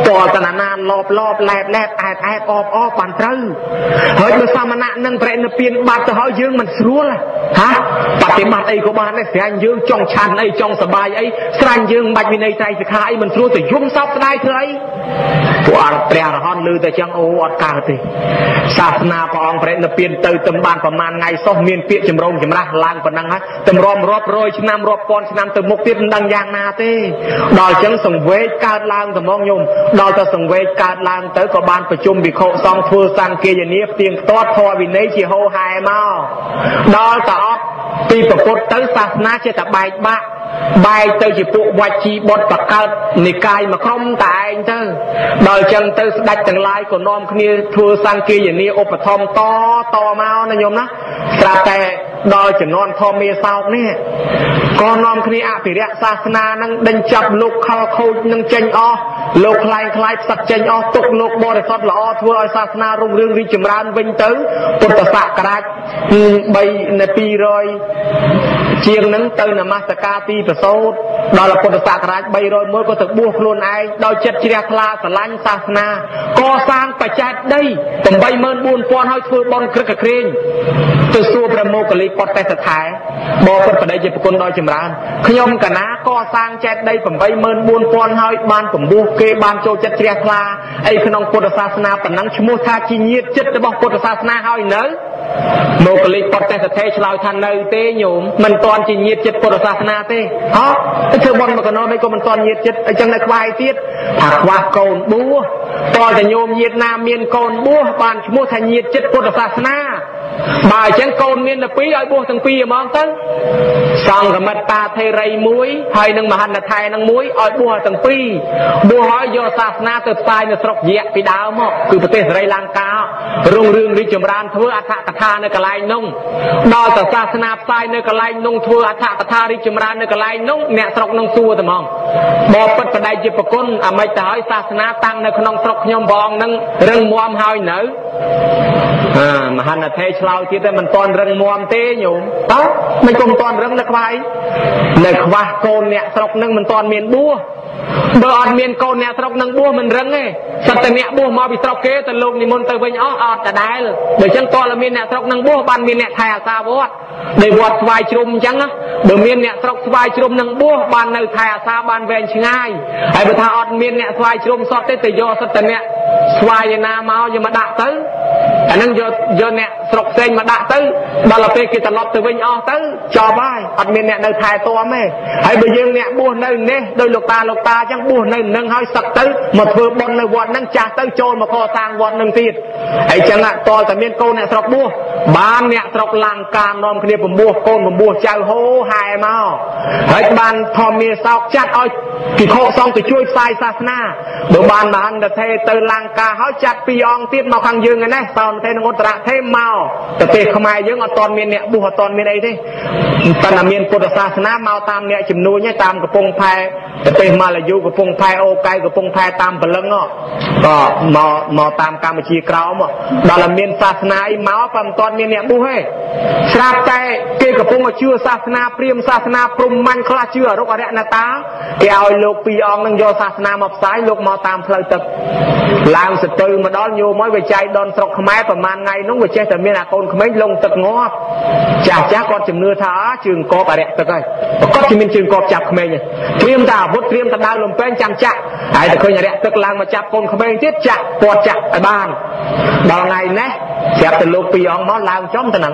តលតណានលបលបឡែបឡែបអែបអែបអបអបបានត្រូវហើយបើសាមណៈនឹងប្រែនិព្វានបាត់ទៅហើយយើងមិនស្រួលហាបប្រតិបត្តិអីក៏បានដែរស្រាញ់យើងចង់ឆាន់អីចង់សបាយអីស្រាញ់យើងមិនបាច់វិន័យត្រៃសិក្ខាអីមិនស្រួលទៅយំសោកស្ដាយធ្វើអីពួកអរព្រះរហន្តឮតែចឹងអូអត់កើតទេសាសនាព្រះអង្គព្រះនិព្វានទៅទំបានប្រមាណថ្ងៃសោះមានពាក្យចម្រងចម្រាស់ឡើងប៉ុណ្ណឹងហើយតម្រាំរាប់រយឆ្នាំរាប់ពាន់ឆ្នាំទៅមុខទៀតមិនដឹងយ៉ាងណាទេដល់ចឹងសង្វេគកើតឡើងត្មងញោមដល់ទៅសង្វេគកើតឡើងទៅក៏បានប្រជុំវិខុសង្ឃធ្វើសង្គាយនាផ្ទៀងផ្ទាត់ធម៌វិន័យជាហោហែមកដល់តអត់ពីប្រពុតទៅសាសនាជាតបែកបាក់បែកទៅជាពួកវជីបុតបកើតនិកាយមកក្រុមតែឯងទៅដល់ចឹងទៅស្ដេចទាំងឡាយក៏នាំគ្នាធ្វើសង្គាយនាឧបត្ថម្ភតតមកណាញោមណាស្រាប់តែដល់ចំនួនធម្មាសោកនេះក៏នាំគ្នាអភិរក្សសាសនានឹងដេញចាប់លោកខលខូចនឹងចេញអស់លោកខ្លែងខ្លាយផ្សឹកចេញអស់ទុកលោកបរិសុទ្ធល្អធ្វើឲ្យសាសនារុងរឿងរីកចម្រើនវិញទៅពុទ្ធសករាជ3នៅ200ជាងនឹងទៅនមស្ការទីប្រសូតដល់ពុទ្ធសករាជ301ក៏ទៅបួសខ្លួនឯងដោយចិត្តជ្រះថ្លាស្រឡាញ់សាសនាកសាងបច្ច័យដី84000ហើយធ្វើបន់ក្រឹកក្រែងទៅសួរព្រះមោគលីពុទ្ធទេសថែបបពុទ្ធបដិជាប្រគុណដល់ចម្រើនខ្ញុំកណាកសាងចេតដី84000ហើយបានពំពោះគេបានចូលចិត្តជ្រះថ្លាអីក្នុងពុទ្ធសាសនាប៉ុណ្ណឹងឈ្មោះថាជាញាតចិត្តរបស់ពុទ្ធសាសនាហើយនៅ មកលិពុទ្ធទេសថេឆ្លើយថានៅទេញោមមិនតាន់ជាញាតចិត្តពុទ្ធសាសនាទេហ៎ទៅធ្វើបន់មកកណោមិនក៏មិនតាន់ញាតចិត្តអញ្ចឹងនៅខ្វាយទៀតថាខ្វះកូនបួសតើតែញោមញាតណាមានកូនបួសបានឈ្មោះថាញាតចិត្តពុទ្ធសាសនាបើអញ្ចឹងកូនមានតែពីរឲ្យបួសទាំងពីរហ្មងទៅសង្ឃមិត្តតាថេរីមួយហើយនឹងមហន្តថែនឹងមួយឲ្យបួសទាំងពីរបួសហើយយកសាសនាទៅផ្សាយនៅស្រុកយៈពីដើមមកគឺប្រទេសសេរីលង្ការុងរឿងរីកចម្រើនធ្វើអត្ថកថានៅកន្លែងនោះដល់តែសាសនាផ្សាយនៅកន្លែងនោះធ្វើអត្ថកថារីកចម្រើននៅកន្លែងនោះអ្នកស្រុកនោះសួរតែហ្មងបបិទ្ធបដិជាប្រគុណអាមិនទៅឲ្យសាសនាតាំងនៅក្នុងស្រុកខ្ញុំព្រះអង្គនឹងរឹងមាំហើយនៅអាមហន្តថេឆ្លោយទៀតតែមិនតន់រឹងមាំទេញោមតើមិនគុំតន់រឹងនៅខ្វាយនៅខ្វះកូនអ្នកស្រុកនឹងមិនតន់មានបួស បើអត់មានកូនអ្នកស្រុកនឹងបួសមិនរឹងទេសិតតែអ្នកបួសមកពីស្រុកគេទៅលោកនិមន្តទៅវិញអស់អត់ដដែលបើអញ្ចឹងតើមានអ្នកស្រុកនឹងបួសបានមានអ្នកថែអាសាវត្តដោយវត្តស្វាយជ្រុំអញ្ចឹងបើមានអ្នកស្រុកស្វាយជ្រុំនឹងបួសបាននៅថែអាសាបានវែងឆ្ងាយហើយបើថាអត់មានអ្នកស្វាយជ្រុំសតទេទៅយកសិតតែអ្នកស្វាយណាមកយកមកដាក់ទៅ អានឹងយកយកអ្នកស្រុកផ្សេងមកដាក់ទៅដល់ទៅពេលគេត្រឡប់ទៅវិញអស់ទៅចប់ហើយអត់មានអ្នកនៅថែទាំទេហើយបើយើងអ្នកបួសនៅនេះដោយលោកតាលោកតាអញ្ចឹងបួសនៅនឹងហើយសឹកទៅមកធ្វើបុណ្យនៅវត្តហ្នឹងចាស់ទៅចូលមកកសាងវត្តហ្នឹងទៀតហើយអញ្ចឹងតលតែមានកូនអ្នកស្រុកបួសបានអ្នកស្រុកលង្កានាំគ្នាពំពោះកូនពំពោះចៅហូហែមកហើយបានធម្មាសោកចាត់ឲ្យភិក្ខុសង្ឃទៅជួយផ្សាយសាសនាបើបានមហន្តថេទៅលង្កាហើយចាត់ពីរអង្គទៀតមកខាងយើងឯនេះសោនថេនិងឧត្តរថេមកប្រទេសខ្មែរយើងអត់ទាន់មានអ្នកបួសអត់ទាន់មានអីទេប៉ុន្តែមានពុទ្ធសាសនាមកតាមអ្នកជំនួញតាមកំពង់ផែប្រទេសម៉ាឡាយូកំពង់ផែអូកៅកំពង់ផែតាមព្រលឹងក៏មកមកតាមកម្ពុជាក្រោមដល់មានសាសនាអីមកប៉ុន្តែមិនទាន់មានអ្នកបួសទេស្រាប់តែគេកំពុងជឿសាសនាព្រាហ្មណ៍សាសនាព្រហ្មញ្ញខ្លះជឿអរុអរិយណតាគេឲ្យលោកពីរអង្គនឹងយកសាសនាមកផ្សាយលោកមកតាមផ្លូវទឹកឡើងសទៅមកដល់ញោមឲ្យវិច័យដនស្រុកខ្មែរប្រហែលថ្ងៃនោះវាចេះតែមានអាកូនក្មេងលងទឹកងាប់ចាស់ចាស់គាត់ជំនឿថាជើងកបអរិយទឹកហើយប្រកបជាមានជើងកបចាប់ក្មេងត្រៀមតែអាវុធត្រៀមតែដាវលំពេងចាំចាក់ហើយតែឃើញអរិយទឹកឡើងមកចាប់កូនក្មេងទៀតចាក់គាត់ចាក់ឲ្យបានដល់ថ្ងៃនេះស្រាប់តែលោកពីរអង្គមកឡើងចំទៅហ្នឹង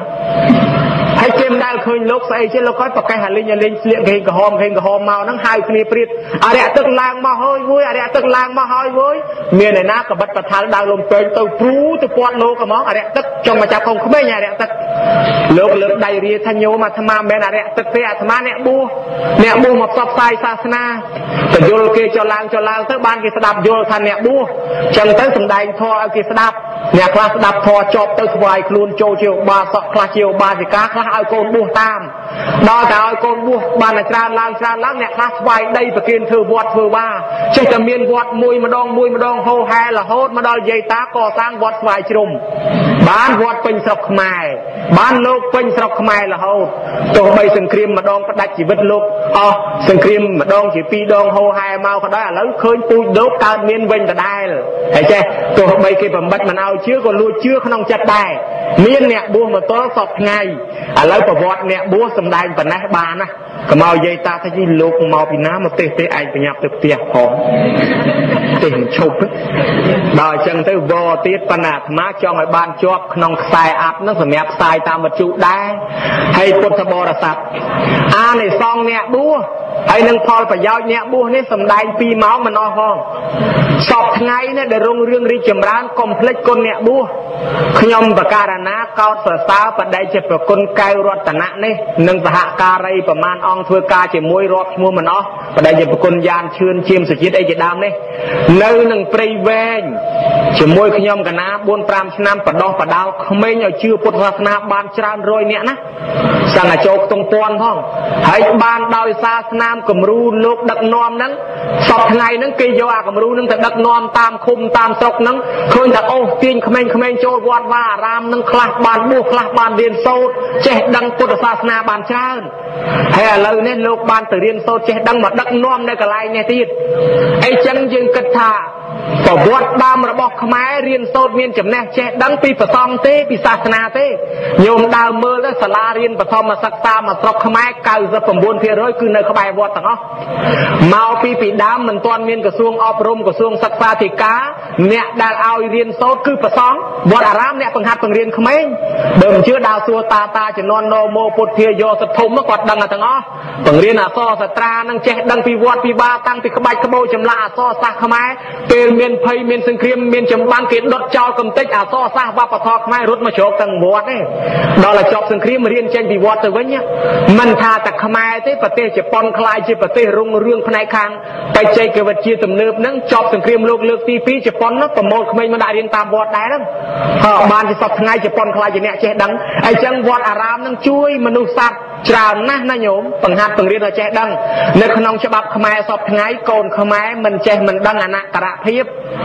ហើយគេមិនដែលឃើញលោកស្អីទេលោកគាត់ប្រកេះអាលេងអាលេងស្លៀកគេក្រហមគេក្រហមមកហ្នឹងហៅគ្នាព្រៀតអរិយទឹកឡើងមកហើយវួយអរិយទឹកឡើងមកហើយវួយមានឯណាកបិតបថាលដៅលំពេងទៅព្រូទៅពាត់លោកហ្មងអរិយទឹកចង់មកចាប់កូនក្មេងអរិយទឹកលោកលើកដៃរាថាញោមអាត្មាមិនមែនអរិយទឹកទេអាត្មាអ្នកបួសអ្នកបួសមកផ្សព្វផ្សាយសាសនាទៅយល់គេចុះឡើងចុះឡើងទៅបានគេស្ដាប់យល់ថាអ្នកបួសចឹងទៅសំដែងធម៌ឲ្យគេស្ដាប់អ្នកខ្លះស្ដាប់ធម៌ចប់ទៅស្វាយខ្លួនចូលជាឧបាសកខ្លះជាឧបាសិកាខ្លះឲ្យកូនបួសតាមដល់តែឲ្យកូនបួសបានតែច្រើនឡើងច្រើនឡើងអ្នកខ្លះស្វាយដីប្រគិនធ្វើវត្តធ្វើបាចេះតែមានវត្តមួយម្ដងមួយម្ដងហោហែរហូតមកដល់យាយតាកសាងវត្តស្វាយជ្រុំបានវត្តពេញស្រុកខ្មែរបានលោកពេញស្រុកខ្មែររហូតទោះបីសង្គ្រាមម្ដងផ្ដាច់ជីវិតលោកអស់សង្គ្រាមម្ដងជាពីរដងហោហែមកក៏ដោយឥឡូវឃើញពូជលោកកើតមានវិញដដែលហើយចេះទោះបីគេបំបិតមិនឲ្យជឿក៏លួចជឿក្នុងចិត្តដែរ មានអ្នកបួសមកទល់សពថ្ងៃឥឡូវប្រវត្តិអ្នកបួសសំដែងប៉ុណ្ណេះបានណា កុំឲ្យយាយតាថាជីលោកមកពីណាមកទេសទេឯងបញ្ញាប់ទៅផ្ទះផងទេសមិនឈប់ដល់អញ្ចឹងទៅវទៀតប៉ុន្តែអាត្មាចង់ឲ្យបានជាប់ក្នុងខ្សែអាប់នឹងសម្រាប់ផ្សាយតាមវិទ្យុដែរហើយពុទ្ធបរិស័ទអានិសងអ្នកបួសហើយនឹងផលប្រយោជន៍អ្នកបួសនេះសំដែង2ម៉ោងមិនអស់ផងសពថ្ងៃនេះដែលរុងរឿងរីកចម្រើនកុំភ្លេចគុណអ្នកបួសខ្ញុំបការណាកោតសរសើរបដិជាប្រគុណកៅរតនៈនេះនិងសហការីប្រមាណអង្គធ្វើការជាមួយរាប់ឈ្មោះមិនអស់បដិជាប្រគុណយ៉ានឈឿនជាមសុជាតិអីជាដើមនេះនៅនឹងព្រៃវែងជាមួយខ្ញុំកណា4 5ឆ្នាំបដោះបដោក្មេងឲ្យជឿពុទ្ធសាសនាបានច្រើនរយនាក់ណាសង្ឃចូលខ្ទង់ពាន់ផងហើយបានដោយសាសនាគំរូលោកដឹកនាំហ្នឹងសពថ្ងៃហ្នឹងគេយកអាគំរូហ្នឹងទៅដឹកនាំតាមឃុំតាមស្រុកហ្នឹងឃើញតែអូសទាញក្មេងៗចូលវត្តវាអារាមហ្នឹងខ្លះបានបួសខ្លះបានរៀនសូត្រចេះដឹងពុទ្ធសាសនាបានច្រើនហើយឥឡូវនេះលោកបានទៅរៀនសូត្រចេះដឹងមកដឹកនាំនៅកន្លែងនេះទៀតអីចឹងយើងគិតថា ប្រវត្តិដើមរបស់ខ្មែររៀនសូត្រមានចំណេះចេះដឹងពីប្រសងទេពីសាសនាទេញោមដើមមើលទៅសាលារៀនបឋមសិក្សាមកស្រុកខ្មែរ99%គឺនៅក្បែរវត្តទាំងអស់មកពីពីដើមមិនទាន់មានក្រសួងអប់រំក្រសួងសិក្សាធិការអ្នកដែលឲ្យរៀនសូត្រគឺប្រសងវត្តអារាមអ្នកបង្ហាត់បង្រៀនក្មេងបើមិនជឿដើរសួរតាតាជំនាន់ណូម៉ូពុទ្ធាយោសធំគាត់ដឹងទាំងអស់បង្រៀនអក្សរសាស្ត្រានឹងចេះដឹងពីវត្តពីបាតាំងពីក្បាច់ក្បូរចម្លាក់អក្សរសាស្ត្រខ្មែរពេលមានភ័យមានសង្គ្រាមមានចម្បាំងគេដុតចោលកំទេចអក្សរសាស្ត្រវប្បធម៌ខ្មែររត់មកជ្រកទាំងវត្តទេដល់តែចប់សង្គ្រាមរៀនចេញពីវត្តទៅវិញមិនថាតែខ្មែរទេប្រទេសជប៉ុនខ្លាយជាប្រទេសរុងរឿងផ្នែកខាងបច្ចេកវិទ្យាទំនើបហ្នឹងចប់សង្គ្រាមលោកលើកទី2ជប៉ុនប្រមូលក្មេងមកដាក់រៀនតាមវត្តដែរហ្នឹងក៏បានជាសពថ្ងៃជប៉ុនខ្លាយជាអ្នកចេះដឹងអញ្ចឹងវត្តអារាមហ្នឹងជួយមនុស្សសត្វ ច្រើនណាស់ណាញោមបង្ហាត់បង្រៀនឲ្យចេះដឹងនៅក្នុងច្បាប់ខ្មែរសពថ្ងៃកូនខ្មែរមិនចេះមិនដឹងអនក្ខរភាព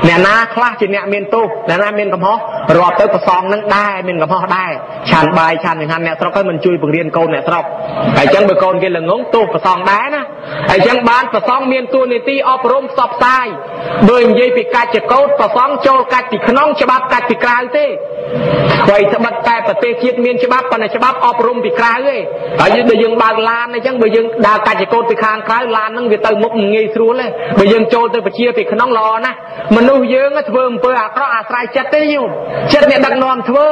អ្នកណាខ្លះជាអ្នកមានទោសអ្នកណាមានកំហុសរាប់ទៅប្រសងនឹងដែរមានកំហុសដែរឆានបាយឆានចង្ហាន់អ្នកស្រុកហើយមិនជួយបង្រៀនកូនអ្នកស្រុកហើយអញ្ចឹងបើកូនគេល្ងងទោសប្រសងដែរណាហើយ អញ្ចឹងបានប្រសងមានតួនាទីអប់រំផ្សព្វផ្សាយបើនិយាយពីកាច់ចកោតប្រសងចូលកាច់ពីក្នុងច្បាប់កាច់ពីក្រៅទេអ្វីត្បិតតែប្រទេសជាតិមានច្បាប់ប៉ុន្តែច្បាប់អប់រំពីក្រៅទេហើយបើយើងបើកឡានអញ្ចឹងបើយើងដើរកាច់ចកោតពីខាងក្រៅឡានហ្នឹងវាទៅមុខងាយស្រួលទេបើយើងចូលទៅប្រជាពីក្នុងល្អណាស់មនុស្សយើងធ្វើអំពើអាក្រក់អាស្រ័យចិត្តទេយល់ចិត្តអ្នកដឹកនាំធ្វើ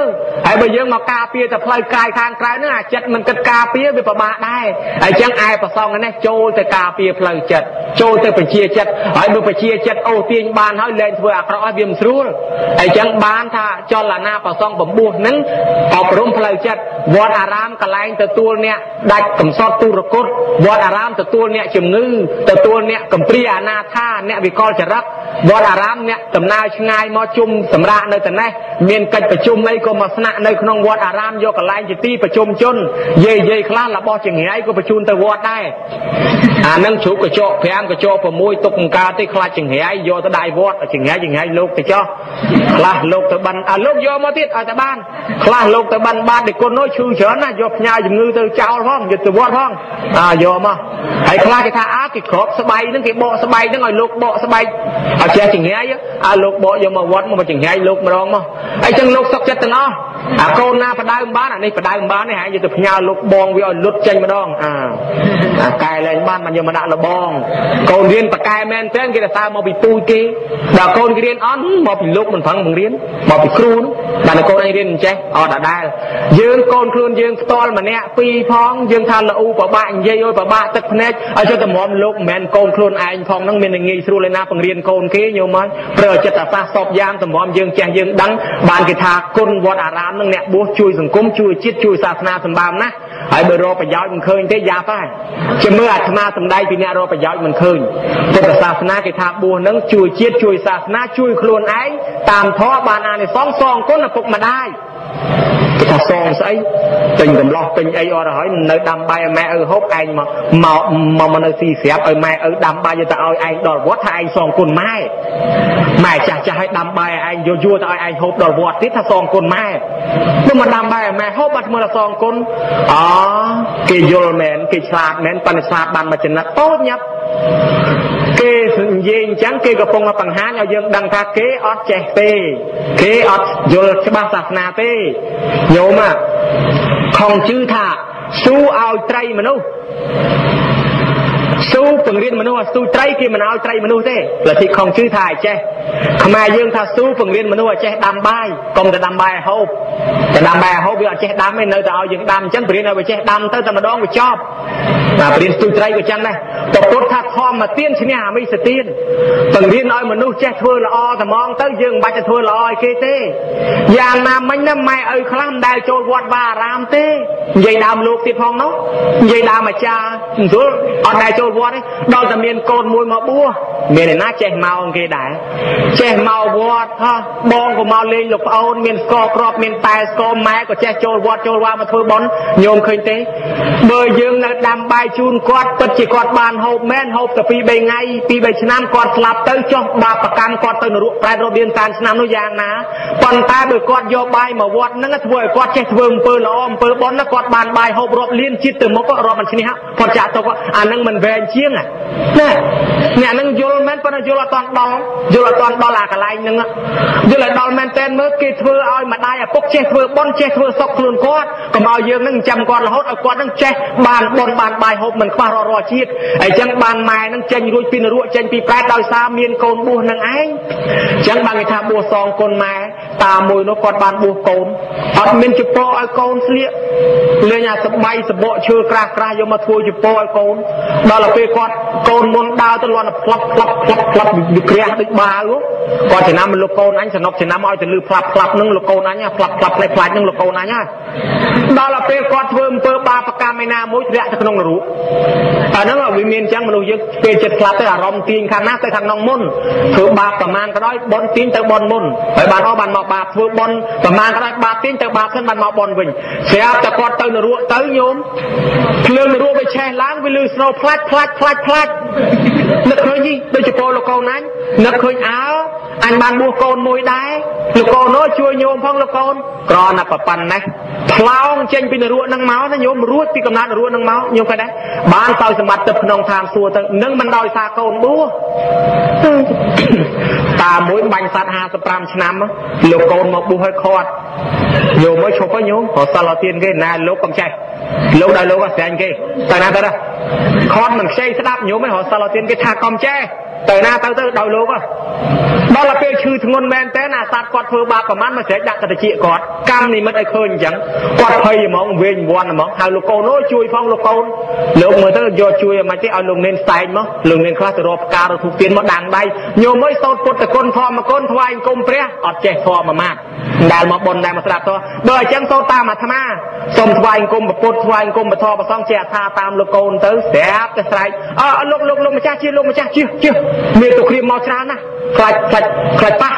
ហើយបើយើងមកការពារតែផ្លូវកាយខាងក្រៅហ្នឹងអាចិត្តមិនគិតការពារវាពិបាកដែរហើយអញ្ចឹងឯប្រសងនេះចូលទៅការពារផ្លូវចិត្តចូលទៅបញ្ជាចិត្តហើយបើបញ្ជាចិត្តអូទាញបានហើយលែងធ្វើអាក្រក់ឲ្យវាមិនស្រួលហើយអញ្ចឹងបានថាចលនាប្រសងបំពោះហ្នឹងអប់រំផ្លូវចិត្តវត្តអារាមកន្លែងទទួលអ្នកដាច់កំសត់ទុរគតវត្តអារាមទទួលអ្នកជំងឺទទួលអ្នកកំព្រាអនាថាអ្នកវិកលចរិតវត្តអារាមអ្នកដំណើរឆ្ងាយមកជុំសម្រាប់នៅតែនេះមានកិច្ចប្រជុំអីក៏មកស្នាក់នៅក្នុងវត្តអារាមយកកន្លែងជាទីប្រជុំជនយាយយាយខ្លះរបស់ចង្រៃក៏បញ្ជូនទៅវត្តដែរអានឹងជ្រូកកញ្ចក់5កញ្ចក់6ទុកបង្កើតទេខ្លាចចង្រៃយកទៅដៃវត្តចង្រៃចង្រៃលោកទៅចោះខ្លះលោកទៅបិណ្ឌអាលោកយកមកទៀតឲ្យតែបានខ្លះលោកទៅបិណ្ឌបានតែគុណនោះឈឺច្រើនណាយកផ្ញើជំងឺទៅចោលផងយកទៅវត្តផងអាយកមកហើយខ្លះគេថាអាគេក្របស្បៃហ្នឹងគេបកស្បៃហ្នឹងឲ្យលោកបកស្បៃឲ្យចេះចង្រៃអាលោកបកយកមកវត្តមកចង្រៃលោកម្ដងមកហើយចឹងលោកសុកចិត្តទាំងអស់ អាកូនណាបដៅបានអានេះបដៅបាននេះហើយយកទៅផ្ញើលោកបងវាឲ្យលុតចេញម្ដងអាអាកែលែងបានមិនយកមកដាក់លបង កូនរៀនបកែមែនទេគេទៅតើមកពីពូជគេដល់កូនគេរៀនអន់មកពីលោកមិនប្រឹងបង្រៀនមកពីគ្រូបាទកូនឯងរៀនមិនចេះអត់ដដែលយើងកូនខ្លួនយើងផ្ទាល់ម្នាក់ពីរផងយើងថាលូប្របាក់និយាយអើយប្របាក់ទឹកភ្នែកឲ្យចុះតម្រាំលោកមិនមែនកូនខ្លួនឯងផងហ្នឹងមានងាយស្រួលឯណាបង្រៀនកូនគេញោមមកប្រើចិត្តអាសាសសពយ៉ាងតម្រាំយើងចេះយើងដឹងបានគេថាគុណវត្តអារាមមនឹងអ្នកបួសជួយសង្គមជួយជាតិជួយសាសនាសម្បើមណាស់ហើយបើរកប្រយោជន៍មិនឃើញទេយ៉ាប់ហើយជាមើលអាត្មាសំដែងពីអ្នករកប្រយោជន៍មិនឃើញពុទ្ធសាសនាគេថាបួសនឹងជួយជាតិជួយសាសនាជួយខ្លួនឯងតាមធម៌បានអានិសង្សសងគុណឪពុកម្ដាយ គេថាសងស្អីពេញកំឡោះពេញអីអត់ហើយនៅដាំបាយឲ្យម៉ែឪហូបឯងមកមកមកនៅស៊ីស្រាប់ឲ្យម៉ែឪដាំបាយទៅឲ្យឯងដល់វត្តថាឯងសងគុណម៉ែម៉ែចាស់ចាស់ឲ្យដាំបាយឲ្យឯងយកយួរទៅឲ្យឯងហូបដល់វត្តទៀតថាសងគុណម៉ែទៅមកដាំបាយឲ្យម៉ែហូបបាត់មើលថាសងគុណអូគេយល់មែនគេឆ្លាតមែនប៉ុន្តែឆ្លាតបានមកចំណិតតូចញាប់គេ និយាយអញ្ចឹងគេកំពុងបង្ហាញឲ្យយើងដឹងថាគេអត់ចេះទេគេអត់យល់ច្បាស់សាសនាទេញោមខំជឿថាស៊ូឲ្យត្រីមនុស្ស ស៊ូពង្រៀនមនុស្សឲ្យស៊ូត្រីគេមិនឲ្យត្រីមនុស្សទេលទ្ធិខំជឿថាឲ្យចេះខ្មែរយើងថាស៊ូពង្រៀនមនុស្សឲ្យចេះដាំបាយកុំតែដាំបាយឲ្យហូបតែដាំបាយឲ្យហូបវាអត់ចេះដាំទេនៅតែឲ្យយើងដាំអញ្ចឹងពង្រៀនឲ្យវាចេះដាំទៅតែម្ដងវាចប់បាទពង្រៀនស៊ូត្រីក៏ចឹងដែរតពុទ្ធថាធម្មទានឈ្នះអមិសទានពង្រៀនឲ្យមនុស្សចេះធ្វើល្អត្មងទៅយើងមិនបាច់ទៅធ្វើល្អឲ្យគេទេយ៉ាងណាមិញណាម៉ែឪខ្លះមិនដែលចូលវត្តវាអារាមទេនិយាយដើមលោកទៀតផងនោះនិយាយដើមអាចារ្យស្រួលអត់ដែលចូលវត្តទេដល់តែមានកូនមួយមកបួសមានឯណាចេះមកគេដែរចេះមកវត្តហោះបងក៏មកលេងលោកប្អូនមានស្គរក្របមានតែស្គរម៉ែក៏ចេះចូលវត្តចូលវាមកធ្វើបន់ញោមឃើញទេបើយើងនៅដាំបាយជូនគាត់ពិតជាគាត់បានហូបមែនហូបតែ2 3ថ្ងៃ2 3ឆ្នាំគាត់ស្លាប់ទៅចុះបាបប្រកាន់គាត់ទៅនរកប្រែតរបៀនតាមឆ្នាំនោះយ៉ាងណាប៉ុន្តែបើគាត់យកបាយមកវត្តហ្នឹងធ្វើឲ្យគាត់ចេះធ្វើអំពើល្អអំពើបន់គាត់បានបាយហូបរាប់លានជាតិទៅមុខរាប់មិនឈ្នះគាត់ចាក់ទុកអាហ្នឹងមិនវែងជាងណាអ្នកហ្នឹងយល់មែនប៉ុន្តែយល់អត់តន់ដល់យល់អត់តន់ដល់អាកន្លែងហ្នឹងយល់ឲ្យដល់មែនតែនមើលគេធ្វើឲ្យម្ដាយឪពុកចេះធ្វើបន់ចេះធ្វើសុខខ្លួនគាត់កុំឲ្យយើងហ្នឹងចាំគាត់រហូតឲ្យគាត់ហ្នឹងចេះបានបន់បានបាយហូបមិនខ្វះរាល់រាល់ជាតិអញ្ចឹងបានម៉ែហ្នឹងចេញរួចពីនរកចេញពីប្រែតដោយសារមានកូនបួសនឹងឯងអញ្ចឹងបានគេថាបួសសងគុណម៉ែ តាមួយនោះគាត់បានបួសកូនអត់មានជប៉ុឲ្យកូនស្លៀកលេងអាសបៃសបកឈើក្រាស់ក្រាស់យកមកធ្វើជប៉ុឲ្យកូនដល់ទៅពេលគាត់កូនមុនដើរទៅលន់ផ្លាប់ផ្លាប់ផ្លាប់ផ្លាប់វាក្រាស់ដូចបាវគាត់ចំណាំលោកកូនអញសំណប់ចំណាំឲ្យទៅលឺផ្លាប់ផ្លាប់នឹងលោកកូនអញផ្លាប់ផ្លាប់ផ្លែផ្លាច់នឹងលោកកូនអញហើយដល់ទៅពេលគាត់ធ្វើអំពើបាបកម្មឯណាមួយធ្លាក់ទៅក្នុងនរកអាហ្នឹងវាមានអញ្ចឹងមនុស្សយើងពេលចិត្តស្លាប់ទៅអារម្មណ៍ទាញខាងណាទៅខាងក្នុងមុនធ្វើបាបប្រមាណក៏ដោយបនទាញទៅបនមុនហើយបានអស់បានមកបាបធ្វើបនប្រមាណក៏ដោយបាបទាញទៅបាបសិនបានមកបនវិញស្រាប់តែគាត់ទៅនរកទៅញោមភ្លើងនរកវាឆេះឡើងវាលឺស្នូផ្លាច់ផ្លាច់ផ្លាច់ផ្លាច់នឹកឃើញនេះដូចជាពលលោកកូនអញនឹកឃើញអើអញបានបួសកូនមួយដែរលោកកូននោះជួយញោមផងលោកកូនក្រណាប្រប៉ុណ្ណេះផ្លោងចេញពីនរកនឹងមកណាញោមរួចពីកំណត់នរកនឹងមកញោមឃើញដែរបានទៅសម្បត្តិទៅក្នុងឋានសួគ៌ទៅនឹងមិនដោយសារកូនបួស តាមួយបាញ់សត្វ55ឆ្នាំលោកកូនមកបួសឲ្យខាត់ញោមមកឈប់ហើយញោមរសិលអត់ទៀនគេណាលោកកំចេះលោកដល់លោកអត់ស្រាញ់គេទៅណាទៅណាខាត់មិនខ្ចីស្ដាប់ញោមឯងរសិលអត់ទៀនគេថាកំចេះទៅណាទៅទៅដោយលោក ដល់ទៅពេលឈឺធ្ងន់មែនតើអាសត្វគាត់ធ្វើបាបប្រមាណមកស្រែកដាក់ទៅតិចគាត់កម្មនិមិត្តឲ្យឃើញអញ្ចឹងគាត់ភ័យហ្មងវែងវាន់ហ្មងហៅលោកកូនអូជួយផងលោកកូនលោកមើលទៅយកជួយឲ្យមិនទេឲ្យលោកនេនស្តែងមកលោកនេនខ្លះទៅរកផ្ការធូបទៀនមកដាំងដៃញោមអើយសោតពុទ្ធគុណធម្មគុណថ្វាយអង្គមព្រះអត់ចេះធម៌មួយម៉ាត់ដែលមកបុណ្យដែលមកស្ដាប់ធម៌បើអញ្ចឹងសោតតាមអាត្មាសូមថ្វាយអង្គមពុទ្ធថ្វាយអង្គមពធប្រសងជាថាតាមលោកកូនទៅស្រាប់តែស្រែកអើលោកលោកលោកម្ចាស់ជាលោកម្ចាស់ជាជាមានទុក្រៀមមកច្រើនណាស់ខ្លាច់ខ្លាច់ខ្លាច់ប៉ះ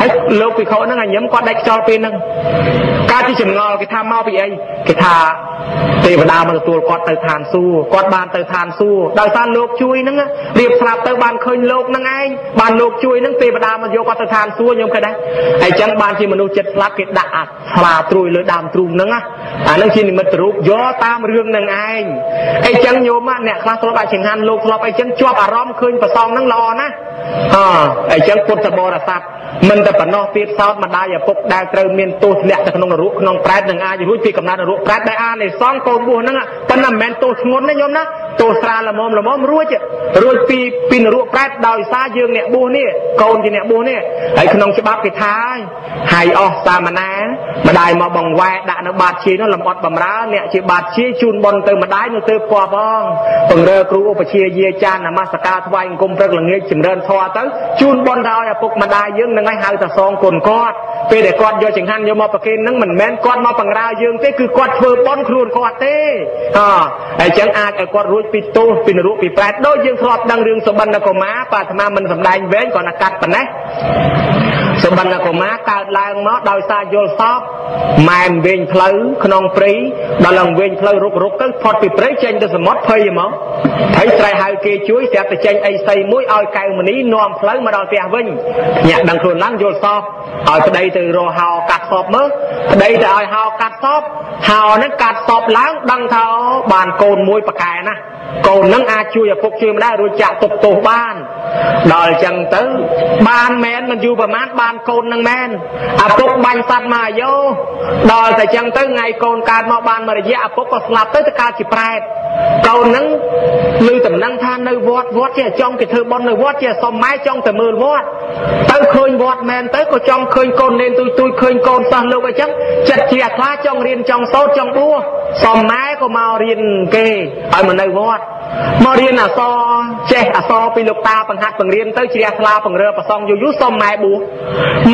ហើយលោកពិខុហ្នឹងអញញឹមគាត់ដាច់ខ្យល់ពេលហ្នឹងការជាចម្ងល់គេថាមកពីអីគេថាទេវតាមកទទួលគាត់ទៅឋានសួគ៌គាត់បានទៅឋានសួគ៌ដោយសារលោកជួយហ្នឹងរៀបស្រាប់ទៅបានឃើញលោកហ្នឹងឯងបានលោកជួយហ្នឹងទេវតាមកយកគាត់ទៅឋានសួគ៌ខ្ញុំឃើញដែរហើយចឹងបានជាមនុស្សចិត្តស្លាប់គេដាក់អាស្លាត្រួយលើដើមទ្រូងហ្នឹងអាហ្នឹងជានិមិត្តរូបយកតាមរឿងហ្នឹងឯងអីចឹងញោមអ្នកខ្លះធ្លាប់អាចចង្ហាន់លោកធ្លាប់អីចឹងជាប់អារម្មណ៍ឃើញប្រសងហ្នឹងល្អណាស់អអញ្ចឹងពុទ្ធបរិស័ទមិនតែប៉ុណ្ណោះទៀតសោតម្ដាយឪពុកដែលត្រូវមានទោសធ្លាក់ទៅក្នុងនរកក្នុងប្រែតនឹងអាចរួចពីកំណត់នរកប្រែតដែលអានិសង្ឃកូនបួសហ្នឹងប៉ុន្តែមិនមែនទោសធ្ងន់ទេញោមណាទោសស្រាលល្មមល្មមរួចរួចពីពីនរកប្រែតដោយសារយើងអ្នកបួសនេះកូនជាអ្នកបួសនេះហើយក្នុងច្បាប់គេថាហើយអស់សាមណាម្ដាយមកបង្វែដាក់នៅបាតជានោះលំអត់បំរើអ្នកជាបាតជាជូនបនទៅម្ដាយនោះទៅគប់ផងពង្រើគ្រូឧបជាយាចាននមស្ការថ្វាយអង្គមព្រឹកល្ងាចចម្រើនធម៌ទៅជូនបនទៅឲ្យឪពុកម្ដាយយើងនឹងឲ្យហៅថាសងគុណគាត់ពេលដែលគាត់យកចង្ហាន់យកមកប្រគេននឹងមិនមែនគាត់មកបង្រើយើងទេគឺគាត់ធ្វើបនខ្លួនគាត់ទេអហើយចឹងអាចឲ្យគាត់រួចពីទោសពីនរកពីប្រែតដូចយើងធ្លាប់ដឹងរឿងសុបិនកុមារបាទអាត្មាមិនសំដែងវែងគ្រាន់តែកាត់ប៉ុណ្ណេះ សុបិនកុមារកើតឡើងមកដោយសារយល់សពម៉ែមវិញផ្លូវក្នុងព្រៃដល់ឡើងវិញផ្លូវរុករុកទៅផុតពីព្រៃចេញទៅសមុទ្រភ័យហ្មងភ័យស្រែហៅគេជួយស្រាប់តែចេញអីសីមួយឲ្យកៅមនីនាំផ្លូវមកដល់ផ្ទះវិញញាក់ដឹងខ្លួនឡើងយល់សពឲ្យប្តីទៅរកហោកាត់សពមើលប្តីទៅឲ្យហោកាត់សពហោហ្នឹងកាត់សពឡើងដឹងថាបានកូនមួយប្រកែណាកូននឹងអាចជួយឪពុកជួយម្ដាយរួចចាក់ទុកទោសបានដល់អញ្ចឹងទៅបានមែនមិនយូរប្រហែលបានកូននឹងមែនឪពុកបាញ់សត្វមកអាយុដល់តែអញ្ចឹងទៅថ្ងៃកូនកើតមកបានមួយរយៈឪពុកក៏ស្លាប់ទៅទៅកើតជាប្រែតកូននឹងឮតំណែងថានៅវត្តវត្តជាចង់គេធ្វើបន់នៅវត្តជាសុំម៉ែចង់ទៅមើលវត្តទៅឃើញវត្តមែនទៅក៏ចង់ឃើញកូនលេងទួយទួយឃើញកូនសោះលោកអញ្ចឹងចិត្តជាខ្លាចង់រៀនចង់សូត្រចង់បួសសុំម៉ែក៏មករៀនគេឲ្យមកនៅវត្ត មករៀនអសរចេះអសរពីលោកតាបង្ហាត់បង្រៀនទៅជ្រះថ្លាបង្រើប្រសងយូរយូរសុំម៉ែបួស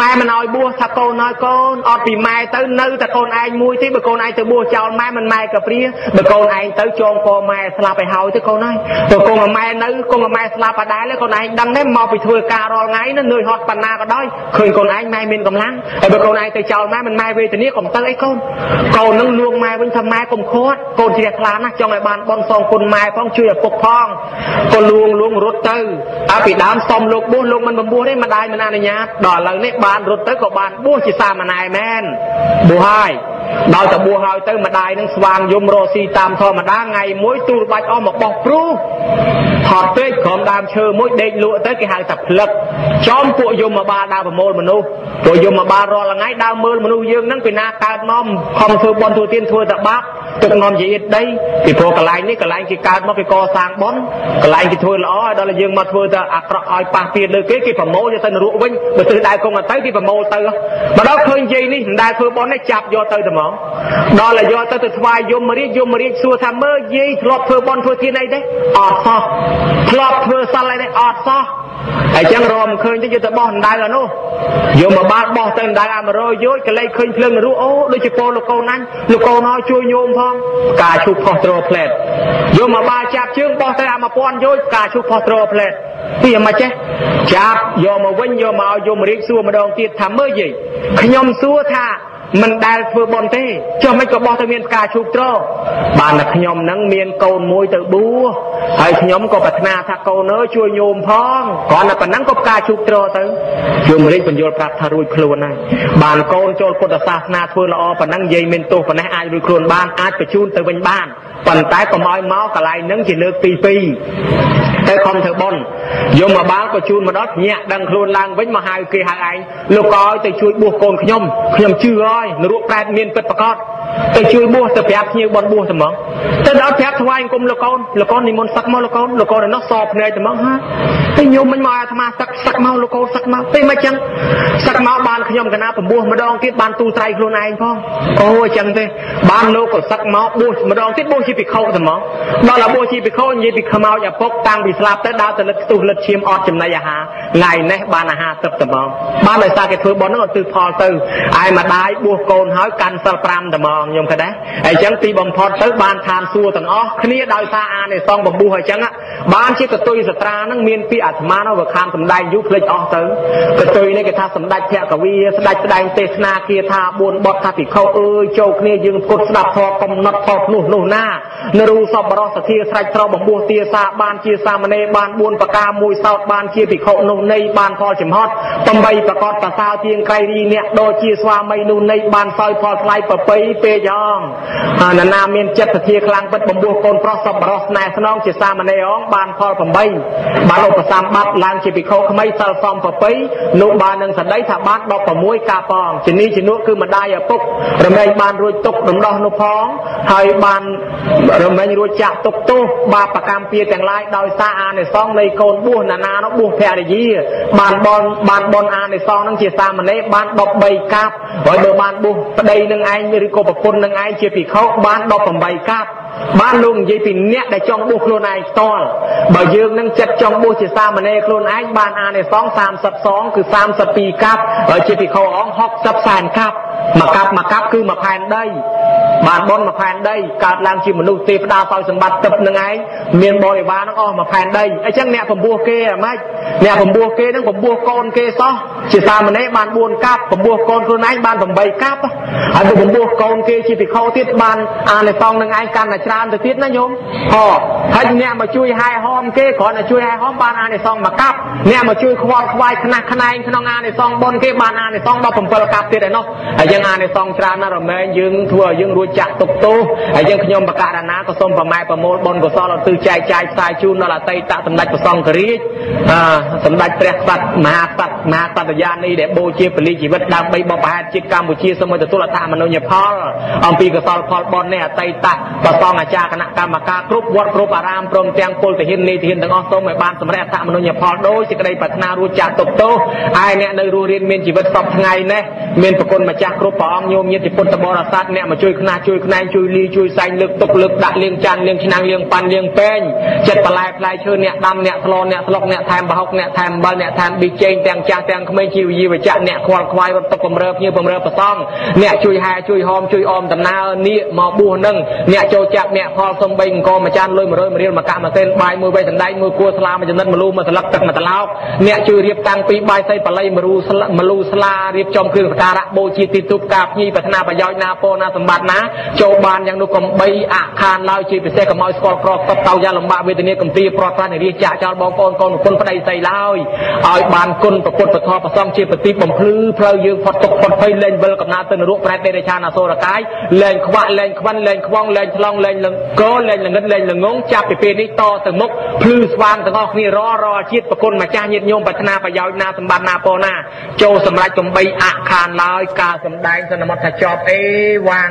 ម៉ែមិនឲ្យបួសថាកូនឲ្យកូនអត់ពីម៉ែទៅនៅតែកូនឯងមួយទេបើកូនឯងទៅបួសចោលម៉ែមិនម៉ែក៏ព្រាបើកូនឯងទៅចងកម៉ែស្លាប់ឲ្យហើយទៅកូនហើយបើកូនម៉ែនៅកូនម៉ែស្លាប់ក៏ដែរកូនឯងដឹងទេមកពីធ្វើការរាល់ថ្ងៃនោះនឿយហត់ប៉ុណ្ណាក៏ដោយឃើញកូនឯងម៉ែមានកម្លាំងហើយបើកូនឯងទៅចោលម៉ែមិនម៉ែវេទនាកុំទៅអីកូនកូននឹងលួងម៉ែវិញថាម៉ែកុំខាត់កូនជ្រះថ្លាណាស់ចង់ឲ្យបានបនសងគុណម៉ែផងជួយឪពុកផងក៏លួងលួងរត់ទៅអាពីដើមសុំលោកបួសលោកមិនបំបួសទេម្ដាយមិនអនុញ្ញាតដល់ឥឡូវនេះបានរត់ទៅក៏បានបួសជាសាមណេរមែនបួសហើយដល់តែបួសហើយទៅម្ដាយនឹងស្វាងយំរកស៊ីតាមធម្មតាថ្ងៃមួយទូលបាច់អស់មកបោះព្រុសថតពេកក្រុមដើមឈើមួយដេកលក់ទៅគេហៅថាផ្លឹកចំពួកយមបាលដើរប្រមូលមនុស្សពួកយមបាលរាល់ថ្ងៃដើរមើលមនុស្សយើងហ្នឹងពីណាកើតមកខំធ្វើបន់ធ្វើទានធ្វើតែបាបទឹកងំជាអៀតដីពីព្រោះកន្លែងនេះកន្លែងគេកើតមកគេកសាងបន់កន្លែងគេធ្វើល្អឲ្យដល់យើងមកធ្វើតែអាក្រក់ឲ្យប៉ះពៀនលើគេគេប្រមូលយកទៅនរកវិញបើទិសដៅគង់ទៅគេប្រមូលទៅមកដល់ឃើញយាយនេះមិនដែលធ្វើបន់នេះចាប់យកទៅតែហ្មងដល់ឲ្យយកទៅទៅថ្វាយយមរាជយមរាជសួរថាមើលយាយធ្លាប់ធ្វើបន់ធ្វើទានអីទេអត់សោះធ្លាប់ធ្វើសិលអីទេអត់សោះ ហើយចឹងរមឃើញទៅយកទៅបោះអណ្ដៅអានោះយកមកបាល់បោះទៅអណ្ដៅអា100យោជកលេចឃើញភ្លើងនរុអូដូចជាពោលោកកូនណាញ់លោកកូនហើយជួយញោមផងការឈូសផុសត្រផ្លែតយកមកបាល់ចាប់ជើងបោះទៅអា1000យោជការឈូសផុសត្រផ្លែតពីមិនចេះចាប់យកមកវិញយកមកឲ្យយមរាជសួរម្ដងទៀតថាមើលយាយខ្ញុំសួរថា មិនដែលធ្វើបន់ទេចុះមិនក៏បោះទៅមានផ្កាឈូកត្របានតែខ្ញុំនឹងមានកូនមួយទៅបួសហើយខ្ញុំក៏ប្រាថ្នាថាកូនអើយជួយញោមផងគ្រាន់តែប៉ុណ្ណឹងក៏ផ្កាឈូកត្រទៅយមរាជបញ្យល់ប្រាប់ថារួចខ្លួនហើយបានកូនចូលពុទ្ធសាសនាធ្វើល្អប៉ុណ្ណឹងនិយាយមានទោសប៉ុណ្ណេះអាចរួចខ្លួនបានអាចបញ្ជូនទៅវិញបាន ប៉ុន្តែកុំឲ្យមកកន្លែងហ្នឹងជាលើកទី2ទៅខំធ្វើបុណ្យយកមកបាល់ក៏ជូនមកដល់ញាក់ដឹងខ្លួនឡើងវិញមកហៅគេហៅឯងលោកក៏ឲ្យទៅជួយបួសកូនខ្ញុំខ្ញុំជឿហើយនរកប្រែតមានពិតប្រកប ទៅជួយបួសទៅប្រាប់ភ្ញៀវបនបួសតែហ្មងទៅដល់ប្រាប់ថ្វាយអង្គមលោកកូនលោកកូននិមន្តសឹកមកលោកកូនលោកកូននោះសភ្នែកតែហ្មងហាទៅញោមមិនមកអាត្មាសឹកសឹកមកលោកកូនសឹកមកពេលមិនចឹងសឹកមកបានខ្ញុំកណា9ម្ដងទៀតបានទូត្រៃខ្លួនឯងផងអូអញ្ចឹងទេបានលោកក៏សឹកមកបួសម្ដងទៀតបួសជាភិក្ខុតែហ្មងដល់តែបួសជាភិក្ខុនិយាយពីខ្មោចឪពុកតាំងពីស្លាប់ទៅដើរទៅលឹកខ្ទុះលឹកឈាមអត់ចំណីអាហារថ្ងៃនេះបានអាហារទឹកតែហ្មងបានដោយសារគេធ្វើបន់នោះអត់ទិផលទៅឯម្ដាយបួសកូនហើយកាន់សិល5តែហ្មងខ្ញុំគិតដែរអញ្ចឹងទីបំផុតទៅបានឋានសួគ៌ទាំងអស់គ្នាដោយសារអានិសង្ឃបំពុះអញ្ចឹងបានជាកតុយសត្រានឹងមានពីអាត្មានោះវាខានសំដែងយូរភ្លេចអស់ទៅកតុយនេះគេថាសំដេចភគវីស្ដេចស្ដែងទេសនាគាថា4បទថាភិក្ខុអើយចូលគ្នាយើងពុតស្ដាប់ធម៌កំណត់ខុសនោះនោះណានរូសពរសធាស្រេចត្របំពោះទាសាបានជាសាមណេរបាន4ប្រការមួយសោតបានជាភិក្ខុនោះនៃបានផលចំហត់8ប្រកបប្រសើរជាងក្រៃរីអ្នកដូចជាស្វាមីនោះនៃបានសោយផលថ្លៃប្រពៃពេលពេកយ៉ងណានាមានចិត្តសទ្ធាខ្លាំងពិតបំពោះកូនប្រុសសប្បុរសស្នេហ៍ស្នងជាសាមណេរអងបានផល8បានឧបសម្បត្តិឡើងជាភិក្ខុក្មៃសិលសំប្រពៃនោះបាននឹងសដីថាបាន16កាបងជំនីជំនួគឺម្ដាយឪពុករមែងបានរួចទុករំដោះនោះផងហើយបានរមែងរួចចាក់ទុកទោសបាបកម្មពៀទាំងឡាយដោយសារអានិសង្សនៃកូនបួសណានានោះបួសភរិយាបានបនបានបនអានិសង្សនឹងជាសាមណេរបាន13កាប់ហើយបើបានបួសប្តីនឹងឯងឬក៏ប្រពន្ធនឹងឯងជាភិក្ខុបាន18កាប់ បានលោកនិយាយពីអ្នកដែលចង់បួសខ្លួនឯងផ្ទាល់បើយើងនឹងចិត្តចង់បួសជាសាមណេរខ្លួនឯងបានអានិសង្ស30សងគឺ32កាប់ហើយជាភិក្ខុអង្គ60សែនកាប់មួយកាប់មួយកាប់គឺមួយផែនដីបានបនមួយផែនដីកើតឡើងជាមនុស្សទេវតាសោយសម្បត្តិទឹកនឹងឯងមានបរិវារនឹងអស់មួយផែនដីអញ្ចឹងអ្នកពំពោះគេអាម៉េចអ្នកពំពោះគេនឹងពំពោះកូនគេសោះជាសាមណេរបាន4កាប់ពំពោះកូនខ្លួនឯងបាន8កាប់ហើយពំពោះកូនគេជាភិក្ខុទៀតបានអានិសង្សនឹងឯងកាន់តែច្រើនទៅទៀតណាញោមហ៎ហើយអ្នកមកជួយហែហមគេគ្រាន់តែជួយហែហមបានអានិសង្សមួយកាប់អ្នកមកជួយខ្វល់ខ្វាយខ្នះខ្នែងក្នុងអានិសង្សបុណ្យគេបានអានិសង្ស17កាប់ទៀតឯណោះហើយយើងអានិសង្សច្រើនណាស់រមែងយើងធ្វើឲ្យយើងរួចចាក់ទុកទោសហើយយើងខ្ញុំបកករណាក៏សូមប្រម៉ែប្រមូលបុណ្យកុសលឧទ្ទិសចែកចាយផ្សាយជូនដល់អតីតសម្ដេចព្រះសង្ឃរាជអឺសម្ដេចព្រះក្សត្រមហាក្សត្រមហាក្សត្រយានីដែលបូជាពលិជីវិតដើម្បីបបផែតជាតិកម្ពុជាសូមឲ្យទទួលអត្ថមនុញ្ញផលអំពីកុសលផលបុណ្យនេះអតីតព្រះសង្ឃអាចារ្យគណៈកម្មការគ្រប់វត្តគ្រប់អារាមព្រមទាំងពលទាហាននីទាហានទាំងអស់សូមឲ្យបានសម្រេចអត្ថមនុញ្ញផលដោយសេចក្តីប្រាថ្នារួចចាស់ទុកទោសឯអ្នកនៅរស់រៀនមានជីវិតសពថ្ងៃនេះមានប្រគុណម្ចាស់គ្រប់ព្រះអង្គញោមញាតិពុទ្ធបរិស័ទអ្នកមកជួយខ្នះជួយខ្នែងជួយលីជួយសែងលើកទុកលើកដាក់លៀងចានលៀងឆ្នាំងលៀងប៉ាន់លៀងពេងចិត្តបន្លែផ្លែឈើអ្នកដាំអ្នកស្លអ្នកស្លុកអ្នកថែមប្រហុកអ្នកថែមអំបិលអ្នកថែមប៊ីចេងទាំងចាស់ទាំងក្មេងជីវជីវចៈអ្នកខ្វល់ខ្វាយរត់ទុកបំរើភ្ញៀវបំរើប្រសងអ្នកជួយហែជួយហោមជួយអមដំណើរនៀកមកបួសនឹងអ្នកចូលចាក់អ្នកផលសំបីអង្គមួយចានលុយ100រៀលមកកាក់មួយសេនបាយមួយវែកសណ្ដែកមួយគួរស្លាមួយចំណិតមលូមួយស្លឹកទឹកមួយត្រឡោកអ្នកជួយរៀបតាំងពីបាយសីបល័យមរូស្លឹកមលូស្លារៀបចំគ្រឿងសក្ការៈបូជាទីទុបការភ្ញីប្រាថ្នាប្រយោជន៍ណាពោណាសម្បត្តិណាចូលបានយ៉ាងនោះកំបីអខានឡើយជាពិសេសកុំឲ្យស្គាល់ក្រតតតៅយ៉ាងលំបាកវេទនាកំទីប្រត់ប្រានិរិះចាក់ចោលបងប្អូនកូនគុណប្តីស្រីឡើយឲ្យបានគុណប្រពុតប្រធមប្រសំជាប្រទីបំភ្លឺផ្លូវយើងផុតទុកផុតភ័យលែងវិលកំណើទៅនរកប្រែតទេរឆានអសូរកាយលែងខ្វាក់លែងខ្វិនលែងខ្វងលែងឆ្លងលែងលង្កលែងល្ងិតលែងល្ងងចាប់ពីពេលនេះតទៅមុខភ្លឺស្វាងទាំងអស់គ្នាររជាតិប្រគុណម្ចាស់ញាតិញោមប្រាថ្នាប្រយោជន៍ណាសម្បត្តិណាពោណាចូលសម្រាប់កំបីអខានឡើយការសម្ដែងសន្មតថាចប់អេវ៉ាំង